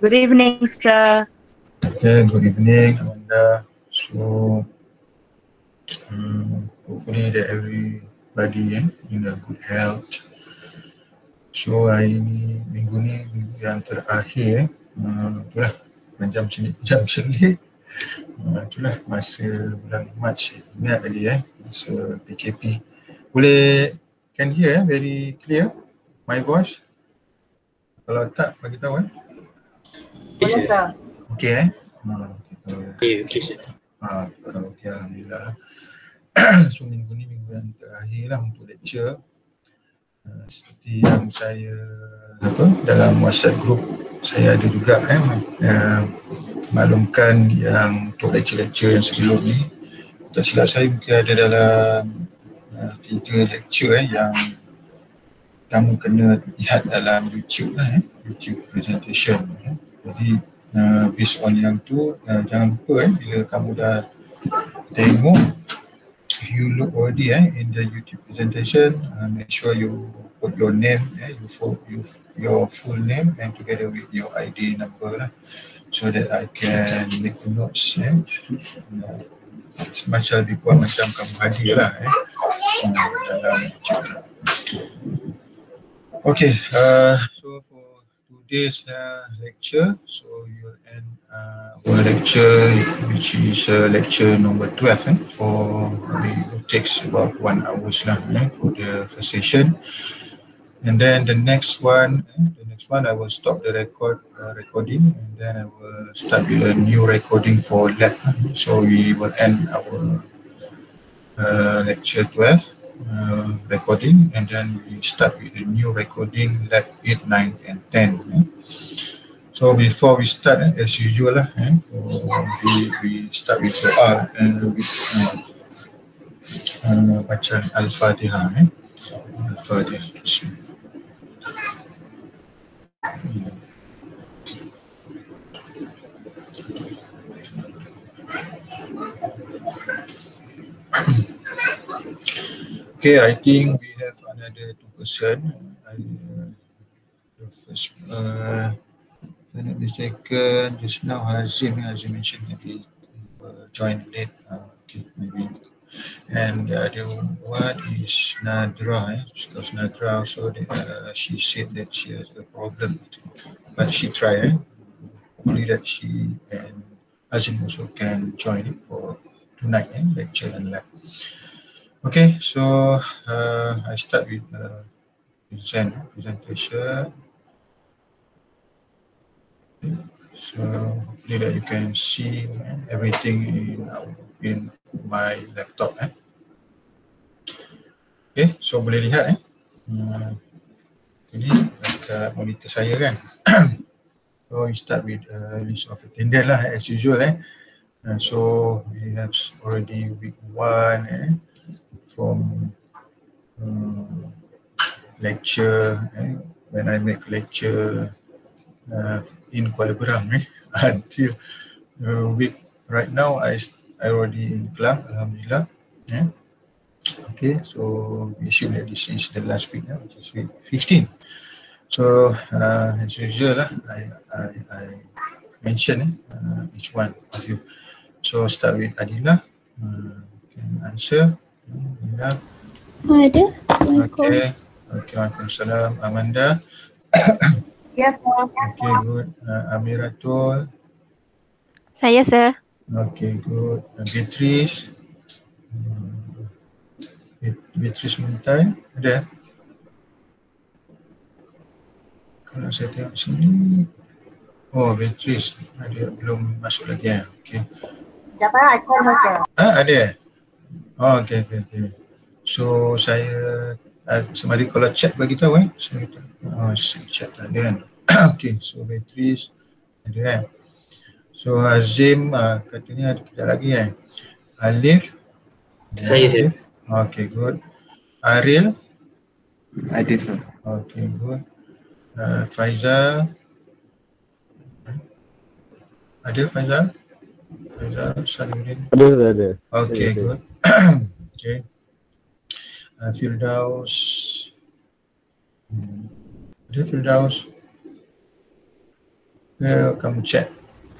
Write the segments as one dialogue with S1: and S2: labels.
S1: Good evening, sir.
S2: Okay, good evening, Amanda. So, um, hopefully that everybody eh, in a good health. So hari ni, minggu ni, minggu yang terakhir, uh, itulah jam selit, jam selit. Uh, itulah masa bulan Mac, ingat tadi eh, masa PKP. Boleh, can hear eh, very clear my voice? Kalau tak, bagi tahu eh.
S1: Boleh, sir.
S2: Okay eh. Kalau
S3: Okay, okay, sir.
S2: Ha, kalau okay, Alhamdulillah. so minggu ni minggu yang terakhir lah untuk lecture. Uh, seperti yang saya apa dalam WhatsApp group saya ada juga eh uh, maklumkan yang untuk lecture-lecture yang sebelum ni tak silap saya mungkin ada dalam uh, tiga lecture eh yang kamu kena lihat dalam YouTube lah eh. YouTube presentation eh. Jadi uh, based on yang tu uh, jangan lupa eh bila kamu dah tengok if you look already eh in the YouTube presentation uh, make sure you put your name eh you full you your full name and together with your ID number lah so that I can make the notes eh. Uh, macam lebih kurang macam kamu hadir lah eh. Uh, dalam YouTube Okay, uh, so for today's uh, lecture, so you'll end uh, our lecture, which is uh, lecture number 12. Eh, for it takes about one hours lah eh, for the first session. And then the next one, eh, the next one, I will stop the record uh, recording, and then I will start with a new recording for lab. So we will end our uh, lecture 12 uh, recording and then we start with the new recording lab 8, 9 and 10. Eh? So before we start eh, as usual eh, we, we start with the R and with uh, uh, bacaan Al-Fatihah. Eh? Al-Fatihah. Okay, I think we have another two person. Uh, the first, uh, not just now Hazim, Hazim mentioned that he uh, joined late. Uh, okay, maybe. And the other one is Nadra. Eh? Because Nadra also, uh, she said that she has a problem. But she tried. Eh? Hopefully that she and Hazim also can join it for tonight, eh? lecture and lab. Okay, so uh, I start with uh, present presentation. So hopefully that you can see uh, everything in in my laptop. Eh. Okay, so boleh lihat eh. Uh, ini dekat monitor saya kan. so we start with uh, list of attendance lah as usual eh. Uh, so we have already week one eh from um, lecture eh, when I make lecture uh, in Kuala Berang eh, until uh, week right now I I already in Kelang Alhamdulillah eh. okay so we assume that this is the last week eh, which is week 15 so uh, as usual lah I, I, I mention eh, uh, each one of you. So start with Adila uh, can answer Ya.
S4: Ada. Assalamualaikum.
S2: Okay. Okay, Waalaikumsalam. Amanda.
S1: Yes, sir.
S2: Okay, good. Uh, Amiratul.
S5: Saya, sir.
S2: Okay, good. Uh, Beatrice. Hmm. Beatrice Muntai. Ada? Kalau saya tengok sini. Oh, Beatrice. Ada belum masuk lagi ya. Okay.
S1: Sekejap lah, I call her, sir.
S2: Ah, ada? Oh, okay, okay, okay. So saya uh, semari kalau chat bagi tahu eh. Saya kata, oh, chat tak ada kan. okay, so Beatrice ada kan. So Azim uh, katanya ada kejap lagi kan. Alif.
S3: Saya, sir.
S2: Okay, good. Aril.
S6: Ada sir.
S2: Okay, good. Uh, Faizal. Ada Faizal? Faizal Saluddin.
S6: Ada ada.
S2: Okay,
S6: Ada.
S2: good. okay. Uh, Firdaus. Hmm. Ada Firdaus. Ya, kamu chat.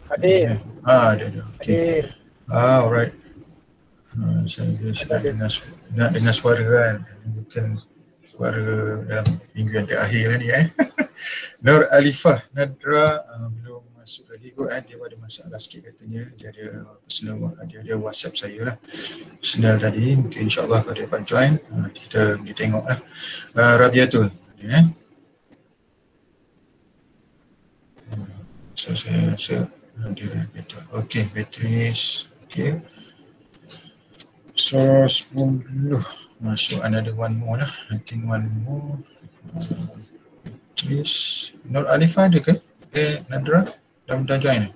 S7: Hadir.
S2: Ah, ada ada.
S7: Hadir.
S2: Ah, alright. Ah, saya just nak dengar nak dengar suara kan. Bukan suara dalam minggu yang terakhir ni eh. Nur Alifah Nadra uh, masuk lagi kot eh. Dia ada masalah sikit katanya. Dia ada personal dia ada WhatsApp saya lah. Personal tadi. Mungkin insyaAllah kalau dia dapat join uh, kita boleh tengok lah. Uh, Rabiatul. Ada, eh. Hmm, So saya rasa ada betul. Okay, batteries. Okay. So 10 masuk another one more lah. I think one more. Uh, batteries. Nur Alifah ada ke? Eh, Nadra? Dah, dah join?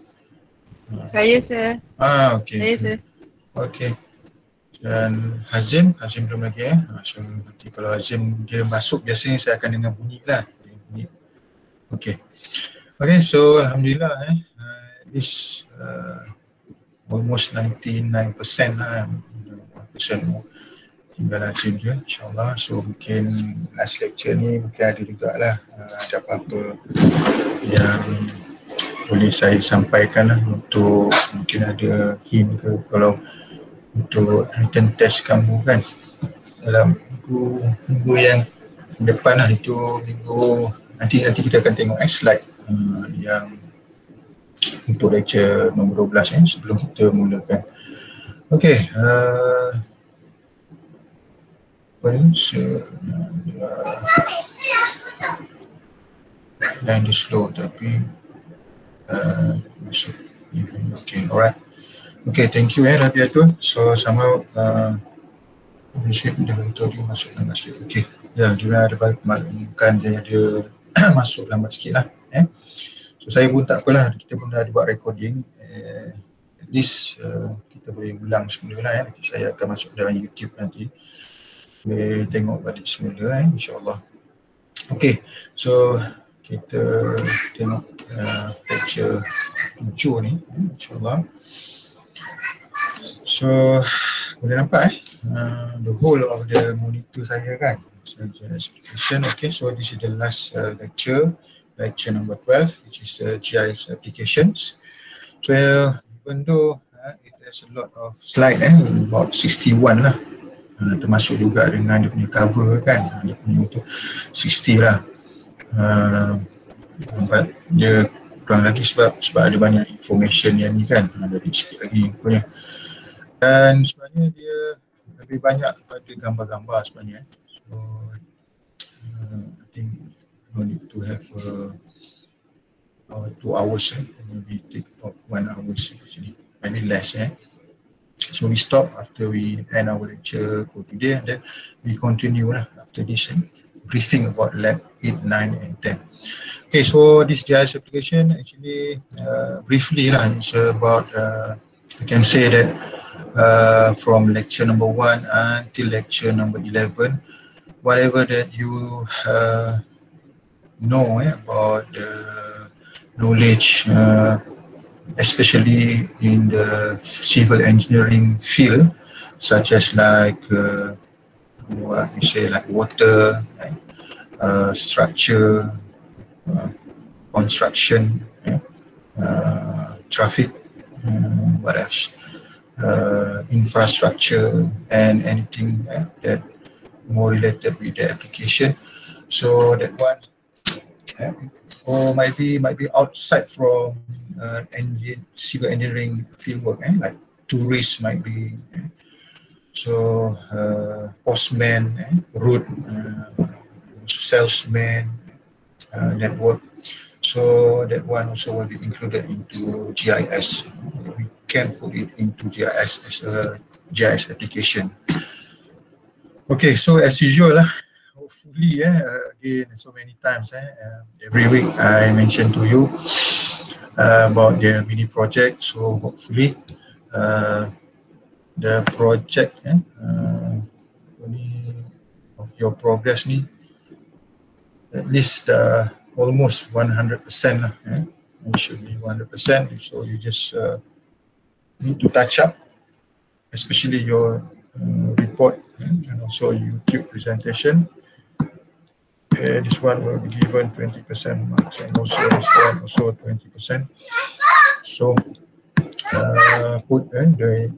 S5: Saya sir.
S2: Ah, okay.
S5: Saya sir.
S2: Okay. Dan Hazim, Hazim belum lagi eh. Ah, So nanti kalau Hazim dia masuk biasanya saya akan dengar bunyi lah. Bunyi. Okay. Okay, so Alhamdulillah eh. Uh, this uh, almost 99% lah. 1% more. Tinggal Hazim je insyaAllah. So mungkin last lecture ni mungkin ada jugalah uh, ada apa-apa yang boleh saya sampaikan lah untuk mungkin ada hint ke kalau untuk written test kamu kan dalam minggu, minggu yang depan lah itu minggu nanti nanti kita akan tengok eh slide uh, yang untuk lecture nombor 12 eh sebelum kita mulakan. Okay, uh, apa ni? Dia slow tapi uh. Okay, alright. Okay, thank you eh Rabiatul. So sama uh, Malaysia dia beritahu dia masuk lambat sikit. Okay, ya dia ada balik dia ada masuk lambat sikit lah. Eh. So saya pun tak apalah, kita pun dah buat recording. Eh, at least uh, kita boleh ulang semula lah eh. Nanti saya akan masuk dalam YouTube nanti. Boleh tengok balik semula eh, insyaAllah. Okay, so kita tengok uh, lecture tujuh ni, eh, insyaAllah. So, boleh nampak eh, uh, the whole of the monitor saya kan. Saja explication. Okay, so this is the last uh, lecture, lecture number 12, which is uh, GIS applications. So, even though uh, it has a lot of slide eh, about 61 lah. Uh, termasuk juga dengan dia punya cover kan, uh, dia punya tu 60 lah. Uh, but dia kurang lagi sebab sebab ada banyak information yang ni kan, ada uh, sikit lagi punya dan sebenarnya dia lebih banyak kepada gambar-gambar sebenarnya. So uh, I think no need to have uh, uh, two hours eh. maybe take about one hours actually, maybe less eh. So we stop after we end our lecture for today and then we continue lah after this eh, briefing about lab 8, 9 and 10. Okay, so this GIS application actually uh, briefly lah, it's about uh, I can say that uh, from lecture number one until lecture number 11, whatever that you uh, know eh, about the knowledge, uh, especially in the civil engineering field, such as like uh, what we say like water, right? uh, structure, construction, yeah? uh, traffic, uh, what else? uh, infrastructure and anything uh, that more related with the application. So that one, uh, or might be might be outside from uh, engine, civil engineering fieldwork, eh? like tourists might be. So uh, postman, eh? road uh, salesman, uh, network. So that one also will be included into GIS. We can put it into GIS as a GIS application. Okay, so as usual, lah, hopefully, eh, again, so many times, eh, uh, every week I mention to you uh, about the mini project. So hopefully, uh, the project eh, uh, of your progress ni, at least uh, almost 100% lah. Eh? It should be 100%. So you just uh, need to touch up, especially your uh, report eh? and also YouTube presentation. Okay, this one will be given 20% marks and also this one also 20%. So, uh, put eh, the,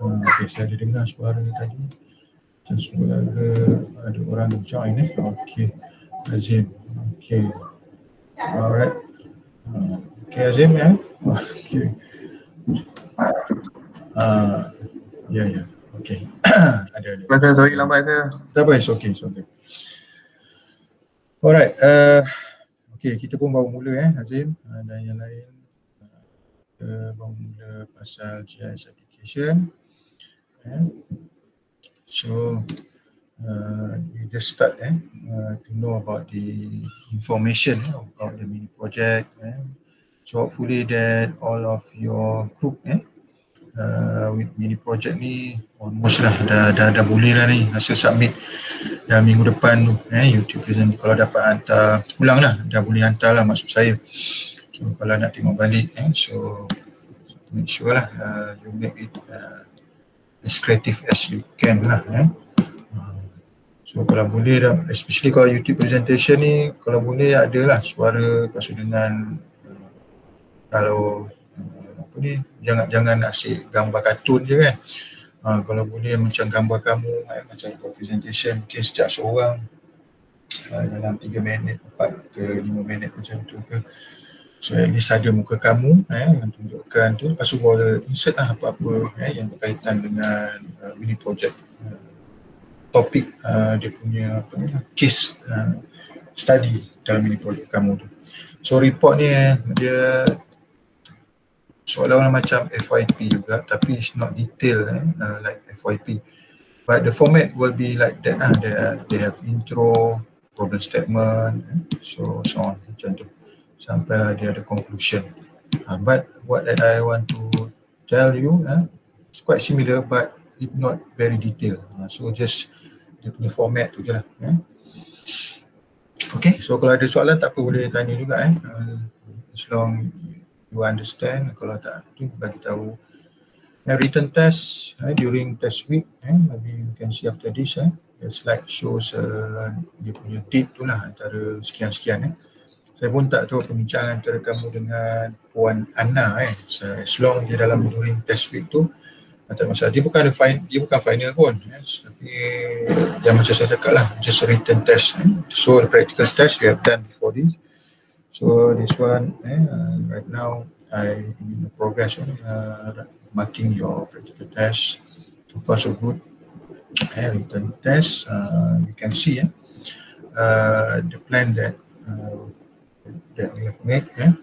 S2: uh, okay, saya dengar suara tadi. Macam suara ada orang join eh. Okay, Azim. Okay. Alright. Uh, okay, Azim ya. Okay. Uh, ya, yeah, ya. Yeah. Okay. ada, ada.
S6: Masa sorry lambat saya.
S2: Tak apa, it's okay, it's okay. Alright, uh, okay kita pun baru mula eh Azim uh, dan yang lain uh, kita baru mula pasal GIS application. Eh. So, uh, we just start eh, uh, to know about the information eh, about the mini project. Eh. So hopefully that all of your group eh, uh, with mini project ni almost lah dah, dah, dah boleh lah ni. Rasa submit dah minggu depan tu eh, YouTube present kalau dapat hantar ulang lah. Dah boleh hantar lah maksud saya. So kalau nak tengok balik eh, so make sure lah uh, you make it uh, as creative as you can lah eh. So kalau boleh dah, especially kalau YouTube presentation ni kalau boleh ada lah suara pasu dengan uh, kalau apa ni jangan jangan asyik gambar kartun je kan. Uh, kalau boleh macam gambar kamu eh, macam ikut presentation mungkin setiap seorang dalam 3 minit 4 ke 5 minit macam tu ke. So at least ada muka kamu eh, yang tunjukkan tu. Lepas tu boleh insert lah apa-apa eh, yang berkaitan dengan uh, mini project uh, topik uh, dia punya apa ni, case uh, study dalam mini project kamu tu. So report ni eh, dia seolah-olah macam FYP juga tapi it's not detail eh, uh, like FYP but the format will be like that ah. They, they have intro problem statement eh, so so on macam tu. Sampailah dia ada conclusion. Uh, but what that I want to tell you eh, it's quite similar but it not very detailed. Uh, so just dia punya format tu je lah eh. Okay, so kalau ada soalan tak apa boleh tanya juga eh. Uh, as long you understand kalau tak tu bagi tahu and written test eh, during test week eh, maybe you can see after this eh, the slide shows uh, dia punya date tu lah antara sekian-sekian eh. saya pun tak tahu pembincangan antara kamu dengan Puan Anna eh. So, as long dia dalam during test week tu tak masalah. Dia bukan ada final, dia bukan final pun. Yes. Tapi yang macam saya cakap lah, just written test. So the practical test we have done before this. So this one, eh, uh, right now, I in the progress, uh, marking your practical test. So far so good. Eh, written test, uh, you can see eh, uh, the plan that uh, that we have made. Eh.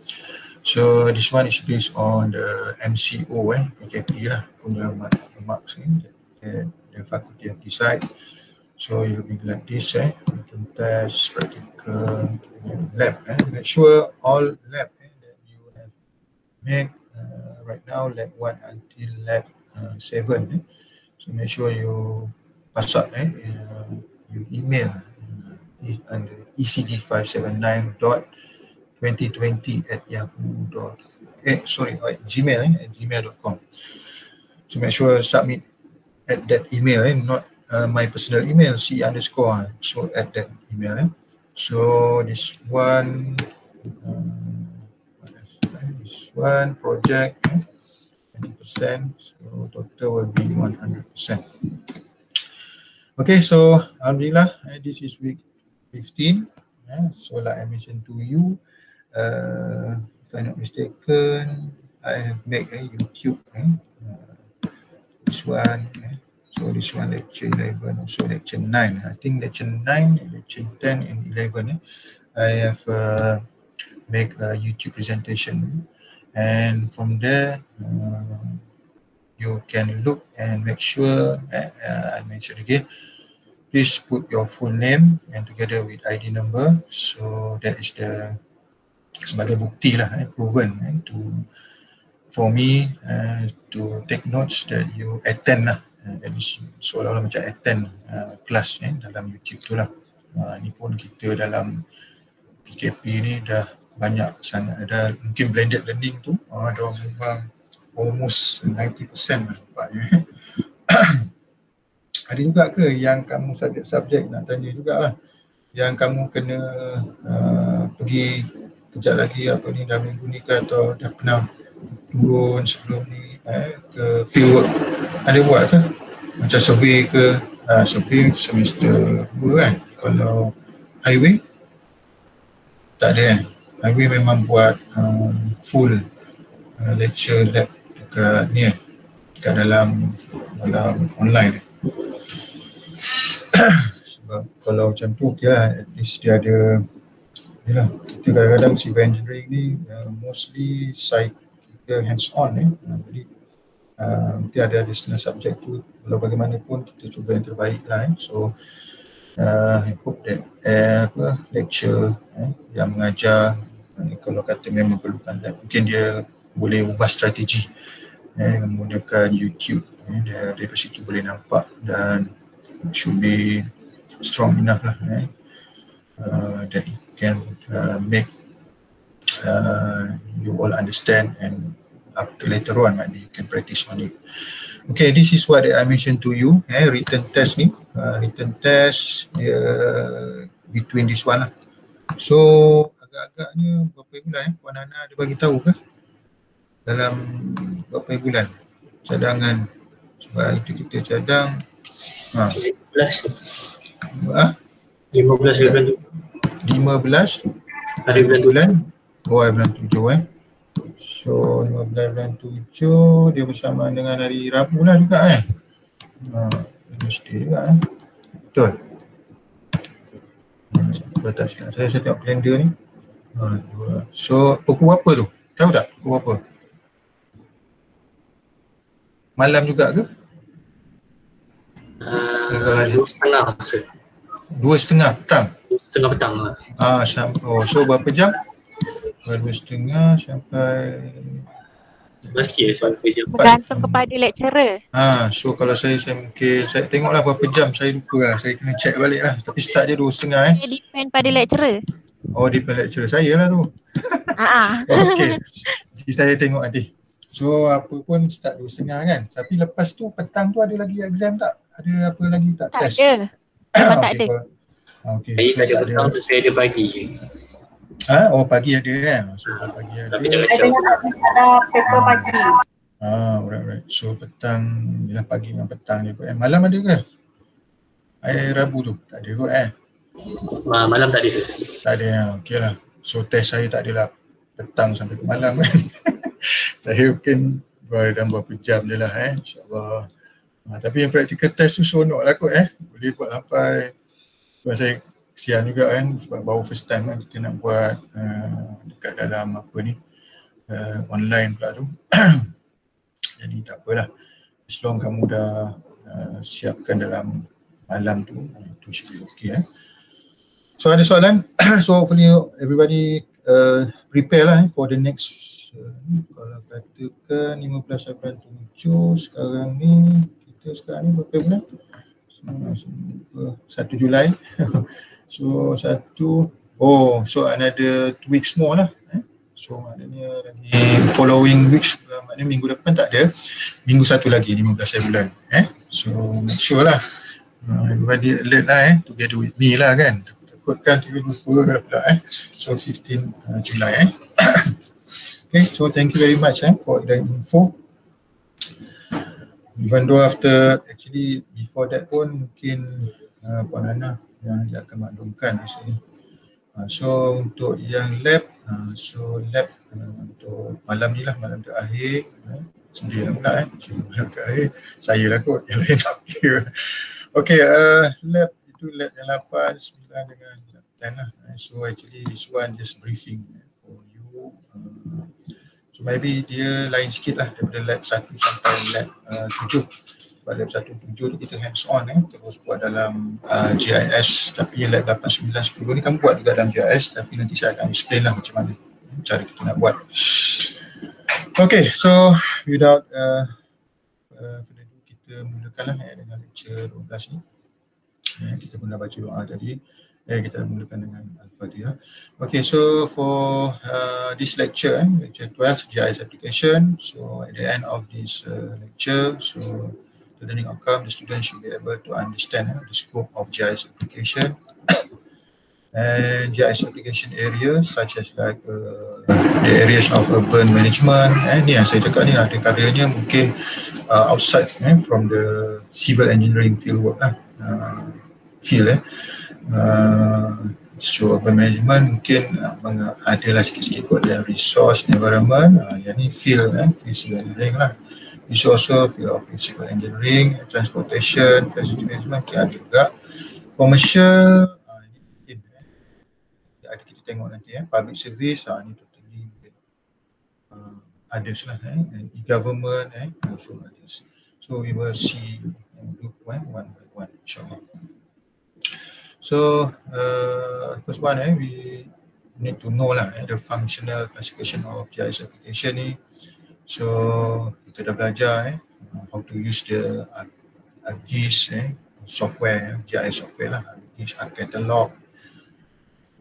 S2: So this one is based on the MCO, eh, PKP lah, punya marks eh, that the faculty have decided. So it will be like this, eh, written test, practical, lab. Eh? Make sure all lab eh, that you have made uh, right now, lab 1 until lab uh, 7. Eh? So make sure you pass up, eh? Uh, you email uh, under ecd579.2020 at yahoo dot eh sorry at gmail eh, at gmail.com so make sure submit at that email eh, not uh, my personal email c underscore so at that email eh. So this one, um, this one project, twenty percent. So total will be one hundred percent. Okay, so Alhamdulillah, uh, this is week fifteen. Uh, so like I mentioned to you, uh, if I'm not mistaken, I have made a YouTube. Uh, this one. Uh, So this one lecture 11, also lecture 9. I think lecture 9, lecture 10 and 11, eh, I have uh, make a YouTube presentation. And from there, uh, you can look and make sure, uh, uh, I mentioned again, please put your full name and together with ID number. So that is the sebagai bukti lah, eh, proven eh, to for me uh, to take notes that you attend lah uh, jadi seolah-olah macam attend uh, kelas eh, dalam YouTube tu lah. Uh, ni pun kita dalam PKP ni dah banyak sangat ada mungkin blended learning tu uh, dah memang almost 90% lah nampaknya. ada juga ke yang kamu subjek-subjek nak tanya jugalah yang kamu kena uh, pergi kejap lagi apa ni dah minggu ni ke atau dah pernah turun sebelum ni eh, ke fieldwork ada buat ke? Macam survey ke? Uh, survey semester 2 kan? Kalau highway? Tak ada kan? Highway memang buat um, full uh, lecture lab dekat ni eh, dekat dalam dalam online eh. sebab kalau macam tu okay lah at least dia ada Yalah, kita kadang-kadang civil engineering ni uh, mostly site kita hands on eh. Uh, jadi uh, mungkin ada additional subject tu walau bagaimanapun kita cuba yang terbaik lah eh. So uh, I hope that eh, apa, lecture eh, yang mengajar uh, kalau kata memang perlukan lab mungkin dia boleh ubah strategi eh, menggunakan YouTube eh, dia, dari situ boleh nampak dan should be strong enough lah eh, uh, that it can uh, make uh, you all understand and after later on maybe you can practice on it. Okay, this is what I mentioned to you, eh, written test ni, uh, written test uh, between this one lah. So agak-agaknya berapa bulan eh, Puan Ana ada bagi tahu ke? Dalam berapa bulan cadangan sebab itu kita cadang ha.
S3: 15
S2: Ha?
S3: 15 bulan tu
S2: 15
S3: hari bulan tu
S2: bulan. Oh hari bulan tujuh eh. So 15 bulan tujuh dia bersama dengan hari Rabu lah juga eh. Ha, mesti juga eh. Betul. Aku tak silap saya, saya tengok kalender ni. Ha, so pukul berapa tu? tahu tak pukul berapa? malam juga ke?
S3: uh, dua setengah masa
S2: dua setengah petang?
S3: dua setengah petang lah
S2: Ah, sam- oh, so berapa jam? Dua setengah sampai
S3: ya sampai jam
S5: Bergantung kepada lecturer.
S2: Ha, so kalau saya, saya mungkin, saya tengoklah berapa jam, saya lupa lah, saya kena check balik lah. Tapi start dia dua setengah eh.
S5: Dia depend pada lecturer.
S2: Oh, dia pen lecturer saya lah tu.
S5: Ha
S2: Okay, jadi saya tengok nanti. So apa pun start dua setengah kan. Tapi lepas tu petang tu ada lagi exam tak? Ada apa lagi tak?
S5: Tak
S2: test?
S5: ada. Memang tak
S2: Okay,
S5: ada.
S2: kalau- Okay,
S3: Saya
S2: so
S3: tak ada
S2: tak
S3: petang saya ada pagi je
S2: Ha? Oh pagi ada kan? So pagi ada.
S3: Tapi tak
S1: tak ada paper pagi.
S2: Ah, right, right. So petang, yalah pagi dengan petang je kot eh. Malam ada ke? Hari Rabu tu? Tak ada kot eh.
S3: Ma- Malam tak ada
S2: Tak ada yang okey lah. So test saya tak adalah petang sampai ke malam kan. saya mungkin baru dalam berapa jam je lah eh. InsyaAllah. Ha, tapi yang practical test tu seronok lah kot eh. Boleh buat sampai sebab saya kesian juga kan sebab baru first time kan kita nak buat uh, dekat dalam apa ni uh, online pula tu. Jadi tak apalah. As long kamu dah uh, siapkan dalam malam tu, itu should be okay eh. So ada soalan? so hopefully everybody uh, prepare lah eh, for the next uh, kalau katakan 15 bulan 7 sekarang ni kita sekarang ni berapa bulan? Satu Julai. so satu oh so another two weeks more lah. Eh? So maknanya lagi following weeks uh, maknanya minggu depan tak ada. Minggu satu lagi 15 bulan. Eh? So make sure lah. Uh, everybody alert lah eh together with me lah kan. Takutkan tiba lupa pula eh. So 15 uh, Julai eh. okay, so thank you very much eh for the info. Even though after actually before that pun mungkin uh, Puan Ana yang dia akan maklumkan masa ni. Uh, so untuk yang lab, uh, so lab uh, untuk malam ni lah, malam terakhir. Uh, sendiri lah pula eh. Malam terakhir, saya lah kot, yang lain tak kira. Okay, uh, lab itu lab yang 8, 9 dengan lab 10 lah. Uh, so actually this one just briefing for you. Uh, so maybe dia lain sikit lah daripada lab 1 sampai lab uh, 7 sebab lab 1 7 tu kita hands on eh. Terus buat dalam uh, GIS tapi yang lab 8 9 10 ni kamu buat juga dalam GIS tapi nanti saya akan explain lah macam mana cara kita nak buat. Okay, so without uh, uh, kita mulakan lah eh, dengan lecture 12 ni. Eh, kita pun dah baca doa tadi eh, kita mulakan dengan Al-Fatihah Okay, so for uh, this lecture, eh, lecture 12, GIS application. So at the end of this uh, lecture, so the learning outcome, the student should be able to understand uh, the scope of GIS application. and GIS application areas such as like uh, the areas of urban management eh, ni yang saya cakap ni ada karyanya mungkin uh, outside eh, from the civil engineering field work lah uh, field eh. Uh, so urban management mungkin uh, meng- adalah sikit-sikit kot dalam resource environment uh, yang ni field eh, civil engineering lah also field of civil engineering, transportation, facility management, okay, ada juga. Commercial, uh, ini eh. ada kita tengok nanti eh. Public service, uh, ni totally mungkin uh, others lah eh. E-government, eh. also others. So we will see and look one, one by one, insyaAllah. So, uh, first one eh, we need to know lah eh, the functional classification of GIS application ni. So, kita dah belajar eh, how to use the ArcGIS eh, software, GIS software lah, ArcGIS, ArcCatalog.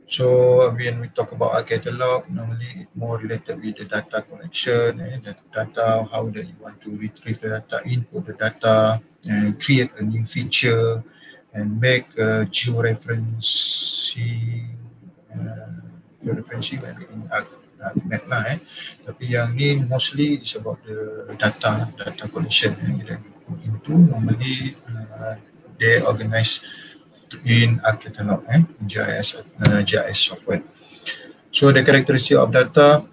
S2: So when we talk about ArcCatalog, normally it's more related with the data collection, eh, the data, how that you want to retrieve the data, input the data, and create a new feature, and make a georeferencing, uh, georeferencing maybe in uh, map lah eh. Tapi yang ni mostly is about the data, data collection eh, put into normally uh, they organize in ArcCatalog eh, GIS, uh, GIS software. So the characteristic of data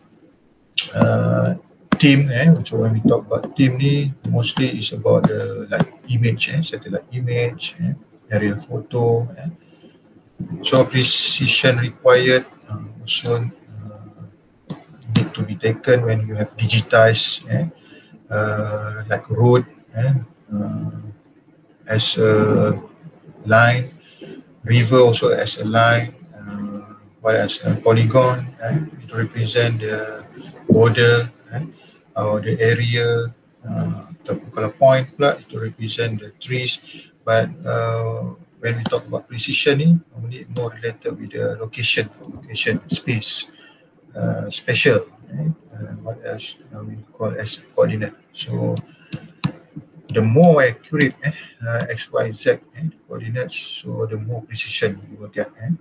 S2: uh, team eh, so when we talk about team ni mostly is about the like image eh, satellite image, eh, aerial photo eh. So precision required uh, also need to be taken when you have digitized eh, uh, like road eh, uh, as a line, river also as a line, uh, what as a polygon, eh, it represent the border eh, or the area, uh, kalau point pula itu represent the trees, but uh, when we talk about precision ni, normally more related with the location, location, space uh, special, uh, what else uh, we call as coordinate. So the more accurate eh, uh, x, y, z eh, coordinates, so the more precision you will get. Eh?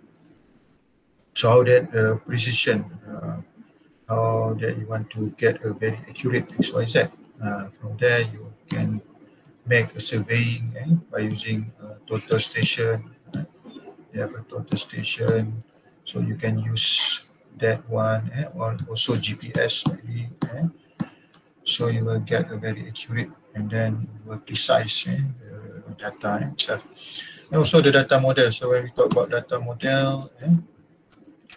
S2: So how that uh, precision, uh, how that you want to get a very accurate x, y, z. Uh, from there you can make a surveying eh, by using a total station. Eh? You have a total station, so you can use that one eh, or also GPS maybe. Eh. So you will get a very accurate and then will precise eh, the data itself. And also the data model. So when we talk about data model, eh,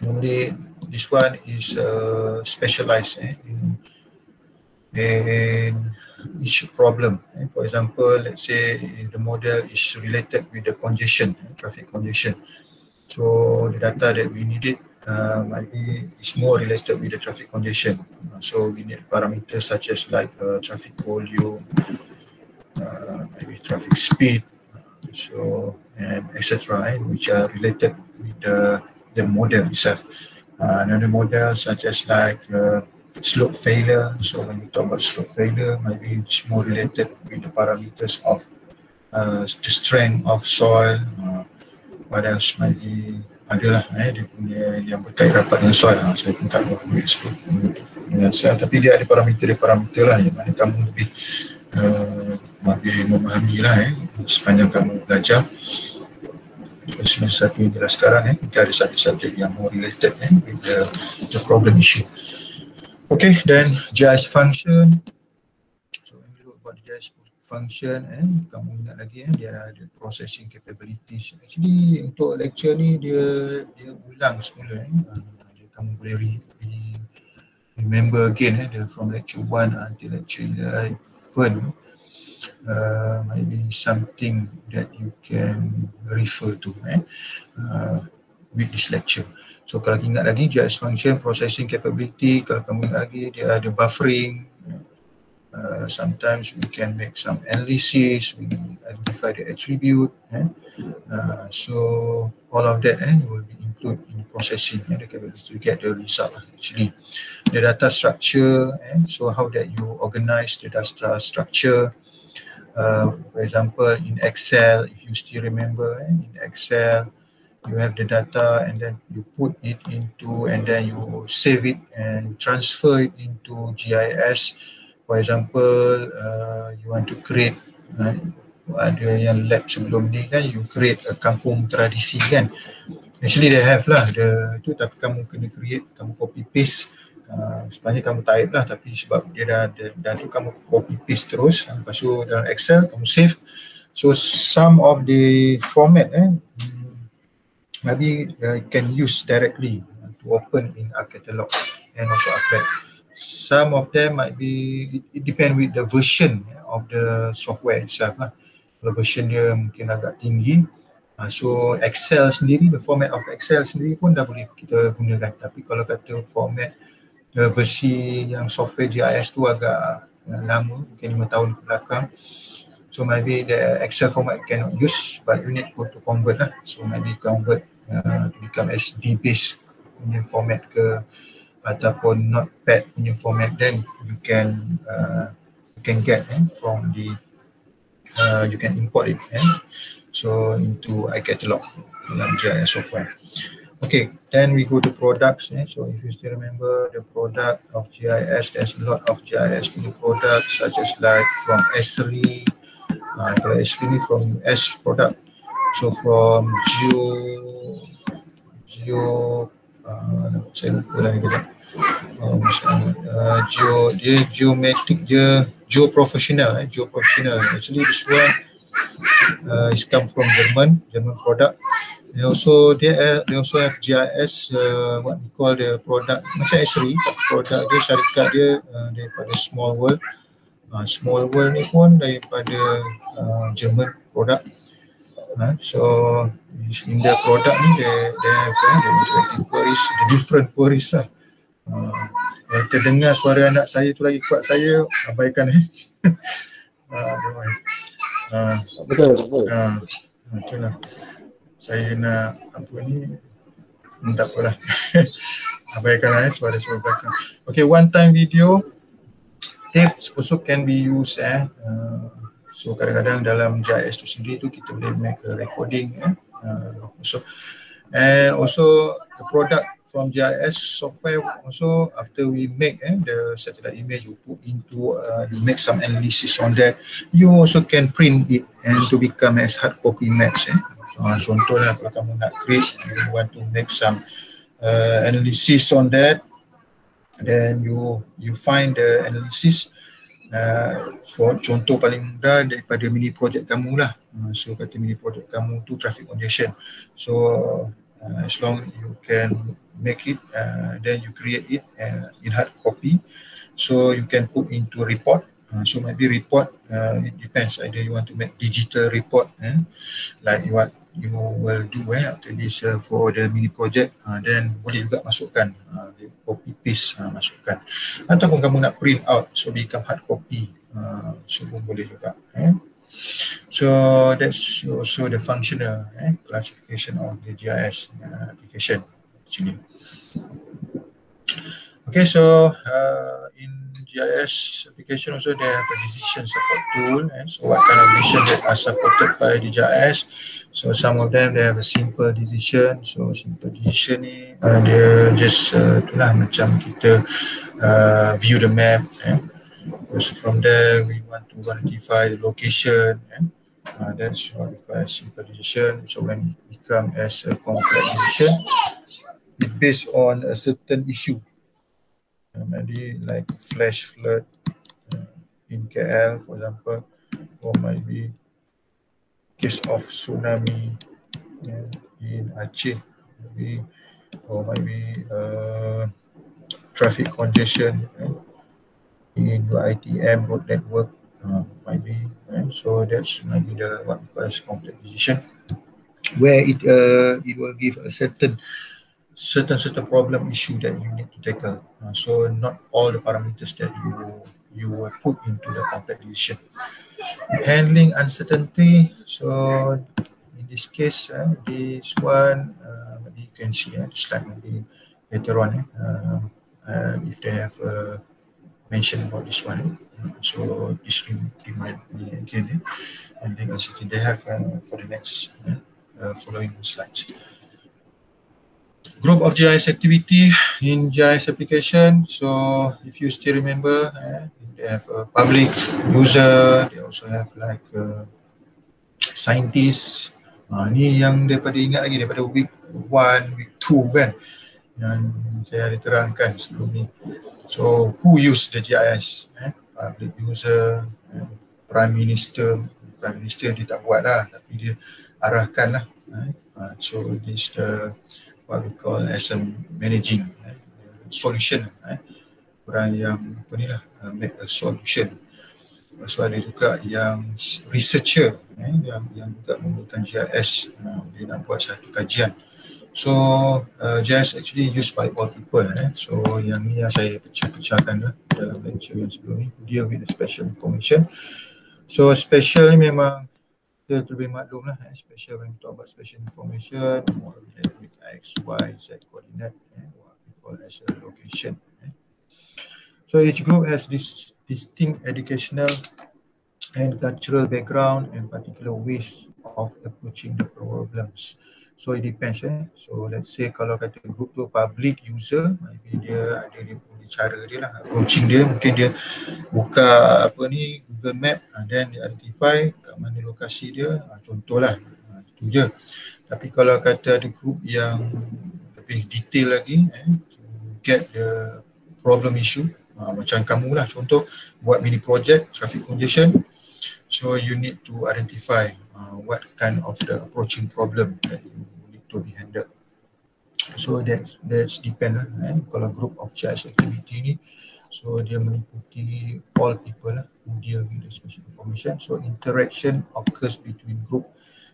S2: normally this one is uh, specialized eh, in, in each problem. Eh. For example, let's say the model is related with the congestion, eh, traffic congestion. So the data that we needed uh, might be is more related with the traffic condition. Uh, so we need parameters such as like uh, traffic volume, uh, maybe traffic speed, uh, so and etc. Eh, which are related with the the model itself. Uh, another model such as like slope failure. So when we talk about slope failure, maybe it's more related with the parameters of uh, the strength of soil. Uh, what else? Might be adalah eh, dia punya yang berkait rapat dengan soal ha, saya pun tak tahu dengan soal tapi dia ada parameter dia parameter lah yang mana kamu lebih uh, lebih memahami lah eh, sepanjang kamu belajar. Semester satu inilah sekarang eh, kita ada subjek-subjek yang more related eh, with the, the problem issue okay then GIS function. So when we look about the GIS function eh, kamu ingat lagi eh, dia ada processing capabilities. Actually untuk lecture ni dia dia ulang semula eh. Uh, dia, kamu boleh re, re, remember again eh, dia from lecture 1 until lecture 11 uh, maybe something that you can refer to eh, uh, with this lecture so kalau ingat lagi JS function processing capability kalau kamu ingat lagi dia ada buffering Uh, sometimes we can make some analysis, we identify the attribute. Eh? Uh, so all of that eh, will be included in processing eh, the capability to get the result actually. The data structure, eh? so how that you organize the data structure. Uh, for example, in Excel, if you still remember, eh, in Excel, you have the data and then you put it into and then you save it and transfer it into GIS. For example, uh, you want to create uh, ada yang lab sebelum ni kan you create a kampung tradisi kan. Actually they have lah the tu tapi kamu kena create kamu copy paste. Uh, sebenarnya kamu type lah tapi sebab dia dah dah, dah tu kamu copy paste terus. Lepas tu dalam excel kamu save. So some of the format eh maybe uh, can use directly to open in our catalog and also apply some of them might be it, depend with the version of the software itself lah. Kalau version dia mungkin agak tinggi uh, so Excel sendiri the format of Excel sendiri pun dah boleh kita gunakan. Tapi kalau kata format uh, versi yang software GIS tu agak uh, lama mungkin 5 tahun ke belakang. So maybe the Excel format cannot use but you need to convert lah. So maybe convert uh, become SD based punya format ke ataupun notepad punya format then you can uh, you can get eh, from the uh, you can import it eh? so into iCatalog dalam GIS software. Okay, then we go to products. Eh? So if you still remember the product of GIS, there's a lot of GIS new products such as like from Esri, uh, kalau Esri ni from US product. So from Geo, Geo, uh, saya lupa lah ni kejap. Uh, uh, Geo, dia geometric dia Geo Professional, eh, Geo Professional. Actually this one uh, is come from German, German product. They also they they also have GIS uh, what we call the product macam S3 product dia syarikat dia uh, daripada Small World. Uh, Small World ni pun daripada uh, German product. Uh, so in the product ni they they have uh, the interactive queries, the different queries lah. Uh, yang terdengar suara anak saya tu lagi kuat saya abaikan eh. uh, uh,
S7: Betul, betul.
S2: uh, itulah. Saya nak apa ni hmm, tak apalah. Abaikan lah eh suara suara belakang okay one time video. Tape also can be used eh. Uh, so kadang-kadang dalam JIS tu sendiri tu kita boleh make a recording eh uh, so and also the product from GIS software also after we make eh, the satellite image you put into uh, you make some analysis on that you also can print it and to become as hard copy maps eh. Uh, contohnya kalau kamu nak create you want to make some uh, analysis on that then you you find the analysis uh, for contoh paling mudah daripada mini project kamu lah. Uh, so kata mini project kamu tu traffic congestion. So uh, as long you can make it uh, then you create it uh, in hard copy. So you can put into report. Uh, so maybe report uh, it depends. Either you want to make digital report eh? like what you will do eh, after this uh, for the mini project uh, then boleh juga masukkan uh, copy paste uh, masukkan ataupun kamu nak print out so become hard copy uh, so pun boleh juga eh? So that's also the functional eh, classification of the GIS uh, application actually. Okay, so uh, in GIS application also they have a decision support tool. Eh? So what kind of decision that are supported by the GIS? So some of them they have a simple decision. So simple decision ni uh, dia just uh, itulah macam kita uh, view the map. Eh? So from there we want to identify the location. Eh? Uh, that's what we call simple decision. So when it become as a complex decision, it's based on a certain issue. Maybe like flash flood uh, in KL, for example, or maybe case of tsunami yeah, in Aceh, maybe, or maybe uh, traffic congestion uh, in your ITM road network, uh, maybe. Right? So that's maybe the call as complex decision, where it uh, it will give a certain certain certain problem issue that you need to tackle. Uh, so not all the parameters that you you will put into the complex decision. Handling uncertainty. So in this case, uh, this one uh, you can see uh, the slide maybe later on. Uh, uh, if they have uh, mentioned about this one. Eh. So this remind me again. Handling uncertainty. They have uh, for the next uh, following slides. Group of GIS activity in GIS application. So if you still remember, eh, they have a public user, they also have like a scientist. Uh, ni yang daripada ingat lagi daripada week 1, week 2 kan yang saya ada terangkan sebelum ni. So who use the GIS? Eh? Public user, eh? Prime Minister, Prime Minister dia tak buat lah tapi dia arahkan lah. Eh? Uh, so this the what we call as a managing eh? solution. Eh? Orang yang apa ni lah, uh, make a solution. Tu ada juga yang researcher eh, yang, yang juga menggunakan GIS, uh, dia nak buat satu kajian. So uh, GIS actually used by all people. Eh. So yang ni yang saya pecah-pecahkan lah dalam lecture yang sebelum ni, deal with the special information. So special ni memang kita lebih maklum lah. Eh. Special when we talk about special information, more related with X, Y, Z coordinate, eh, what we call as a location. Eh. So each group has this distinct educational and cultural background and particular ways of approaching the problems. So it depends eh. So let's say kalau kata group tu public user, maybe dia ada dia cara dia lah, approaching dia mungkin dia buka apa ni Google Map and then dia identify kat mana lokasi dia, ha, contohlah ha, itu je. Tapi kalau kata ada group yang lebih detail lagi eh, to get the problem issue, ha, macam kamu lah contoh buat mini project traffic congestion, so you need to identify uh, what kind of the approaching problem that you need to be handled. So that that's depend lah eh, kalau group of GIS activity ni so dia meliputi all people lah who deal with special information. So interaction occurs between group.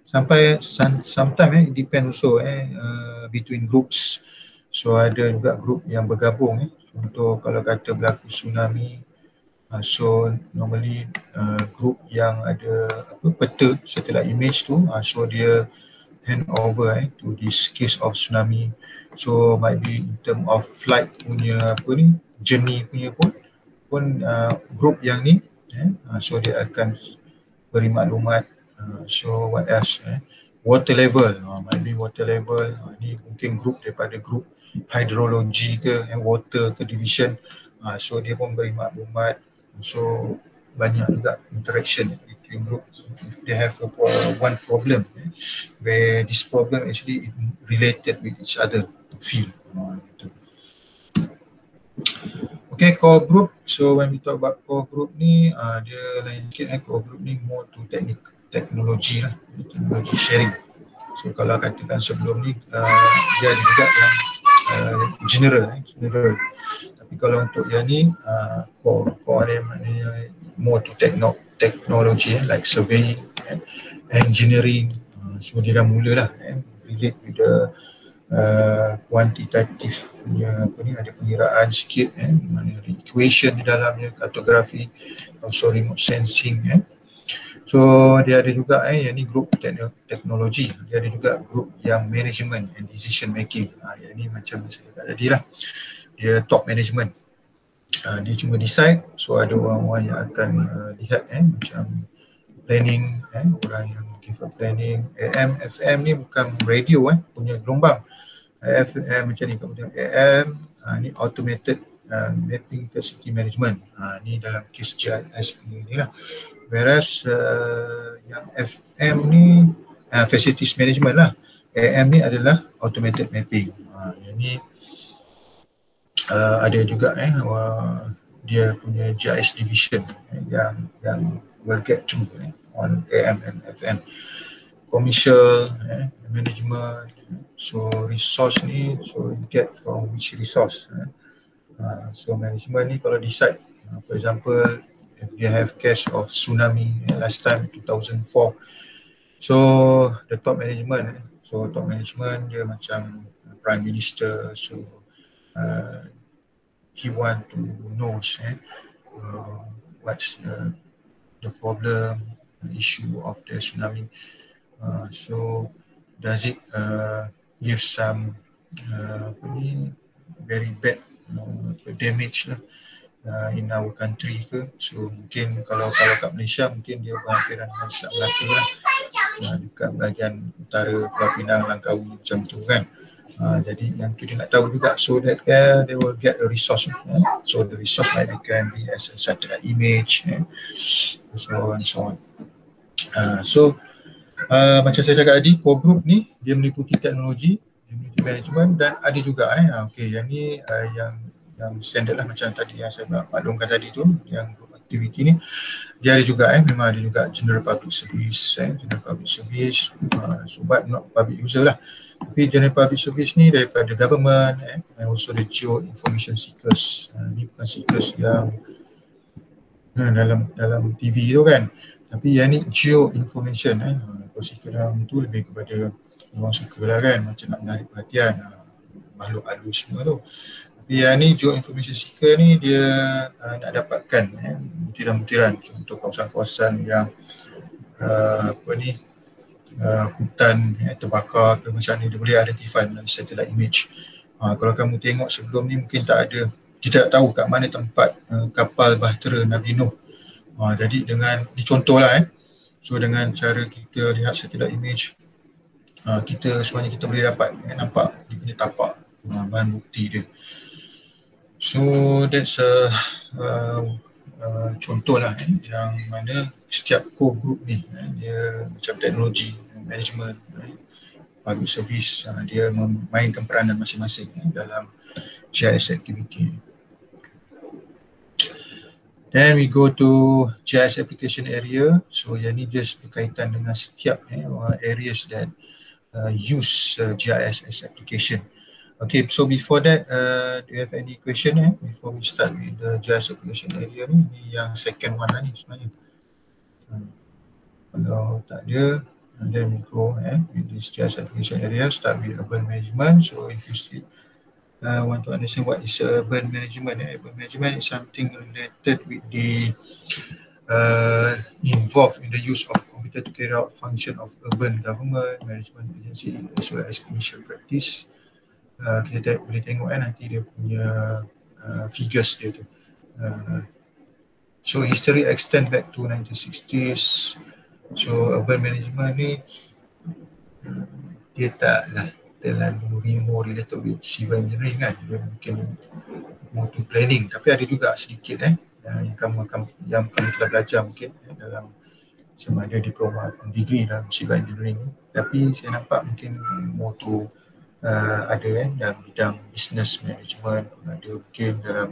S2: Sampai some, sometimes eh, depend also eh, uh, between groups. So ada juga group yang bergabung eh. contoh kalau kata berlaku tsunami uh, so normally uh, group yang ada apa peta satellite image tu uh, so dia hand over eh, to this case of tsunami. So might be in term of flight punya apa ni journey punya pun pun uh, group yang ni eh, uh, so dia akan beri maklumat uh, so what else eh, water level. Uh, might be water level uh, ni mungkin group daripada group hydrology ke eh, water ke division. Uh, so dia pun beri maklumat. So banyak juga interaction between group if they have a, one problem eh, where this problem actually related with each other field. Okay, core group. So when we talk about core group ni, uh, dia lain sikit eh, core group ni more to teknik, teknologi lah, teknologi sharing. So kalau katakan sebelum ni, uh, dia ada juga yang uh, general, eh, general. Tapi kalau untuk yang ni, uh, core, core ni maknanya more to tekno, teknologi eh, like surveying, eh, engineering. Uh, so dia dah mula lah, eh, relate with the uh, kuantitatif punya apa ni ada pengiraan sikit eh mana ada equation di dalamnya kartografi also remote sensing eh. So dia ada juga eh yang ni group teknologi dia ada juga group yang management and decision making. Ha, yang ni macam saya kata tadi lah. Dia top management uh, dia cuma decide. So ada orang-orang yang akan uh, lihat eh macam planning eh orang yang give a planning. AM FM ni bukan radio eh punya gelombang. FM macam ni kamu tengok. AM uh, ni automated uh, mapping facility management. Uh, ni dalam GIS punya ni lah. Whereas uh, yang FM ni uh, facilities management lah. AM ni adalah automated mapping. Uh, yang ni uh, ada juga eh uh, dia punya GIS division eh, yang yang will get to eh, on AM and FM commercial eh, management so resource ni so get from which resource eh. uh, so management ni kalau decide uh, for example if they have case of tsunami eh, last time 2004 so the top management eh, so top management dia macam prime minister so uh, he want to know eh, uh, what's uh, the problem issue of the tsunami. Uh, so does it uh, give some uh, very bad uh, damage lah uh, in our country ke? So mungkin kalau kalau kat Malaysia mungkin dia berhampiran dengan Selat Melaka lah. Uh, dekat bahagian utara Pulau Pinang Langkawi macam tu kan Uh, jadi yang tu dia nak tahu juga so that uh, they will get a resource. Uh, so the resource might be can be as a satellite image, uh, so on so on. Uh, so uh, macam saya cakap tadi, core group ni dia meliputi teknologi, community management dan ada juga eh, uh, okay, yang ni uh, yang yang standard lah macam tadi yang saya maklumkan tadi tu, yang group activity ni. Dia ada juga eh. Memang ada juga general public service eh general public service uh, so but not public user lah tapi general public service ni daripada government eh, and also the geo information seekers. Uh, ni bukan seekers yang uh, dalam dalam TV tu kan. Tapi yang ni geo information eh. Kalau seeker dalam tu lebih kepada orang suka lah kan macam nak menarik perhatian uh, makhluk halus semua tu. Tapi yang ni geo information seeker ni dia uh, nak dapatkan eh, butiran-butiran contoh kawasan-kawasan yang uh, apa ni uh, hutan eh, terbakar ke macam ni dia boleh identify melalui satellite image. Uh, kalau kamu tengok sebelum ni mungkin tak ada kita tak tahu kat mana tempat uh, kapal bahtera Nabi Nuh. Uh, jadi dengan ni contohlah eh. So dengan cara kita lihat satellite image uh, kita sebenarnya kita boleh dapat eh, nampak dia punya tapak uh, bahan bukti dia. So that's a uh, uh, contoh lah eh, yang mana setiap core group ni eh, dia macam teknologi management, right? public service, uh, dia memainkan peranan masing-masing eh, dalam GIS activity. Then we go to GIS application area. So yang ni just berkaitan dengan setiap eh, areas that uh, use uh, GIS as application. Okay, so before that, uh, do you have any question eh, before we start with the GIS application area ni? Ni yang second one lah ni sebenarnya. Uh, kalau tak ada, and then we go eh, with this GIS application area, start with urban management. So if you still uh, want to understand what is urban management, eh, urban management is something related with the uh, involved in the use of computer to carry out function of urban government, management agency as well as commercial practice. Uh, kita boleh tengok eh, nanti dia punya uh, figures dia tu. Uh, so history extend back to 1960s, So urban management ni dia taklah terlalu remo related with civil engineering kan. Dia mungkin more to planning tapi ada juga sedikit eh yang kamu akan yang kamu telah belajar mungkin eh, dalam sama ada diploma degree dalam civil engineering. Tapi saya nampak mungkin more to uh, ada eh dalam bidang business management pun ada mungkin dalam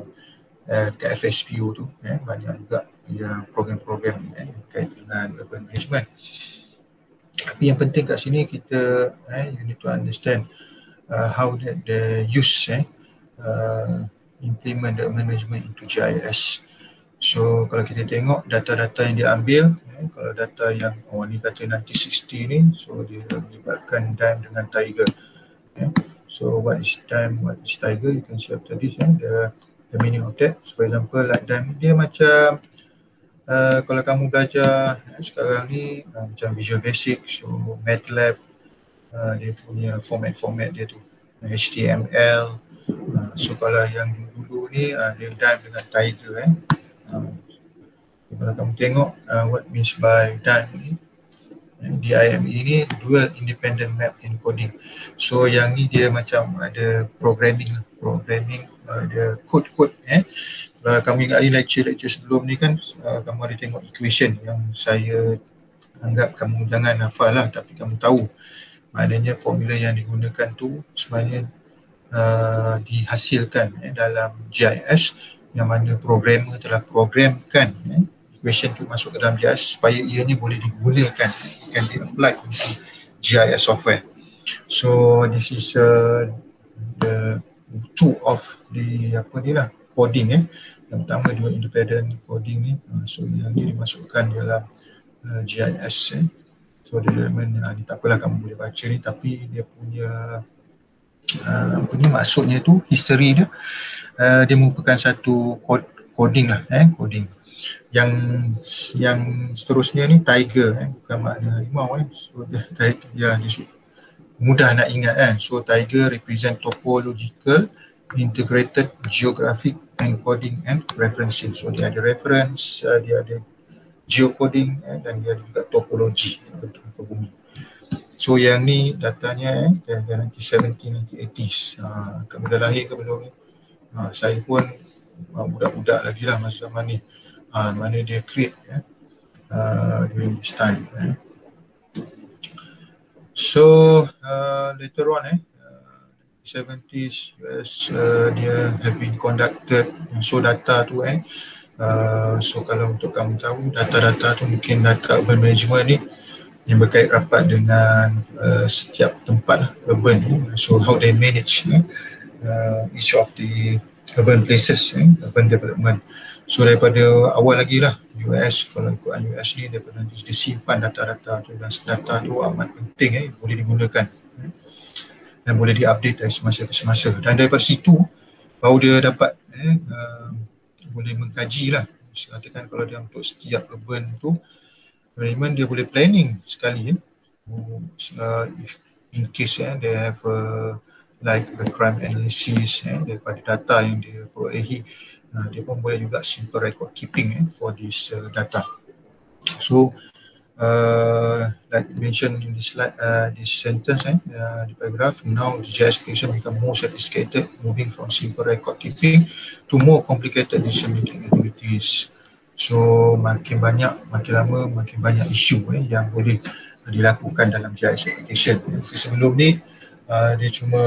S2: uh, dekat FSPU tu eh banyak juga yang program-program eh, berkait dengan urban management. Tapi yang penting kat sini kita eh, you need to understand uh, how that the use eh, uh, implement the urban management into GIS. So kalau kita tengok data-data yang dia ambil, eh, kalau data yang oh ni kata 1960 ni, so dia melibatkan DIME dengan Tiger. Eh. So what is DIME, what is Tiger, you can see after this, eh, the, the meaning of that. So, for example, like DIME, dia macam uh, kalau kamu belajar uh, sekarang ni uh, macam Visual Basic, so MATLAB, uh, dia punya format-format dia tu HTML, uh, so kalau yang dulu ni uh, dia dime dengan Tiger eh. Uh, kalau kamu tengok uh, what means by dime ni, DIME ni dual independent map encoding. So yang ni dia macam ada programming programming ada code-code eh uh, kamu ingat lecture-lecture sebelum ni kan uh, kamu ada tengok equation yang saya anggap kamu jangan hafal lah tapi kamu tahu. Maknanya formula yang digunakan tu sebenarnya uh, dihasilkan eh, dalam GIS yang mana programmer telah programkan eh, equation tu masuk ke dalam GIS supaya ianya boleh digunakan can be applied untuk GIS software. So this is uh, the two of the apa ni lah coding eh yang pertama dua independent coding ni uh, so yang ni dimasukkan dalam uh, GIS eh. so dia elemen uh, ni tak apalah kamu boleh baca ni tapi dia punya uh, apa ni maksudnya tu history dia uh, dia merupakan satu coding lah eh coding. Yang yang seterusnya ni tiger eh bukan makna harimau eh. So dia tiger, ya dia mudah nak ingat kan so tiger represent topological integrated geographic encoding and referencing. So dia ada reference, uh, dia ada geocoding eh, dan dia ada juga topologi bentuk muka bumi. So yang ni datanya eh, dari 1970, 1980s. Ha, kamu dah lahir ke belum ni? Ha, saya pun uh, budak-budak lagi lah masa zaman ni. Ha, mana dia create ya, uh, during this time. Eh. So uh, later on eh, uh, 70s US uh, dia have been conducted so data tu eh. Uh, so kalau untuk kamu tahu data-data tu mungkin data urban management ni. Yang berkait rapat dengan uh, setiap tempat lah, urban ni. So how they manage eh, uh, each of the urban places eh, urban development. So daripada awal lagi lah US kalau ikut US ni daripada dia simpan data-data tu. Dan data tu amat penting eh, boleh digunakan. eh, dan boleh diupdate dari semasa ke semasa. Dan daripada situ baru dia dapat eh, uh, boleh mengkaji lah. Katakan kalau dia untuk setiap urban tu management dia boleh planning sekali eh. uh, in case eh, they have a, like a crime analysis eh, daripada data yang dia perolehi uh, dia pun boleh juga simple record keeping eh, for this uh, data. So uh, like mentioned in this slide, uh, this sentence, eh, uh, the paragraph, now the GIS application become more sophisticated, moving from simple record keeping to more complicated decision making activities. So makin banyak, makin lama, makin banyak isu eh, yang boleh dilakukan dalam GIS application. Sebelum ni uh, dia cuma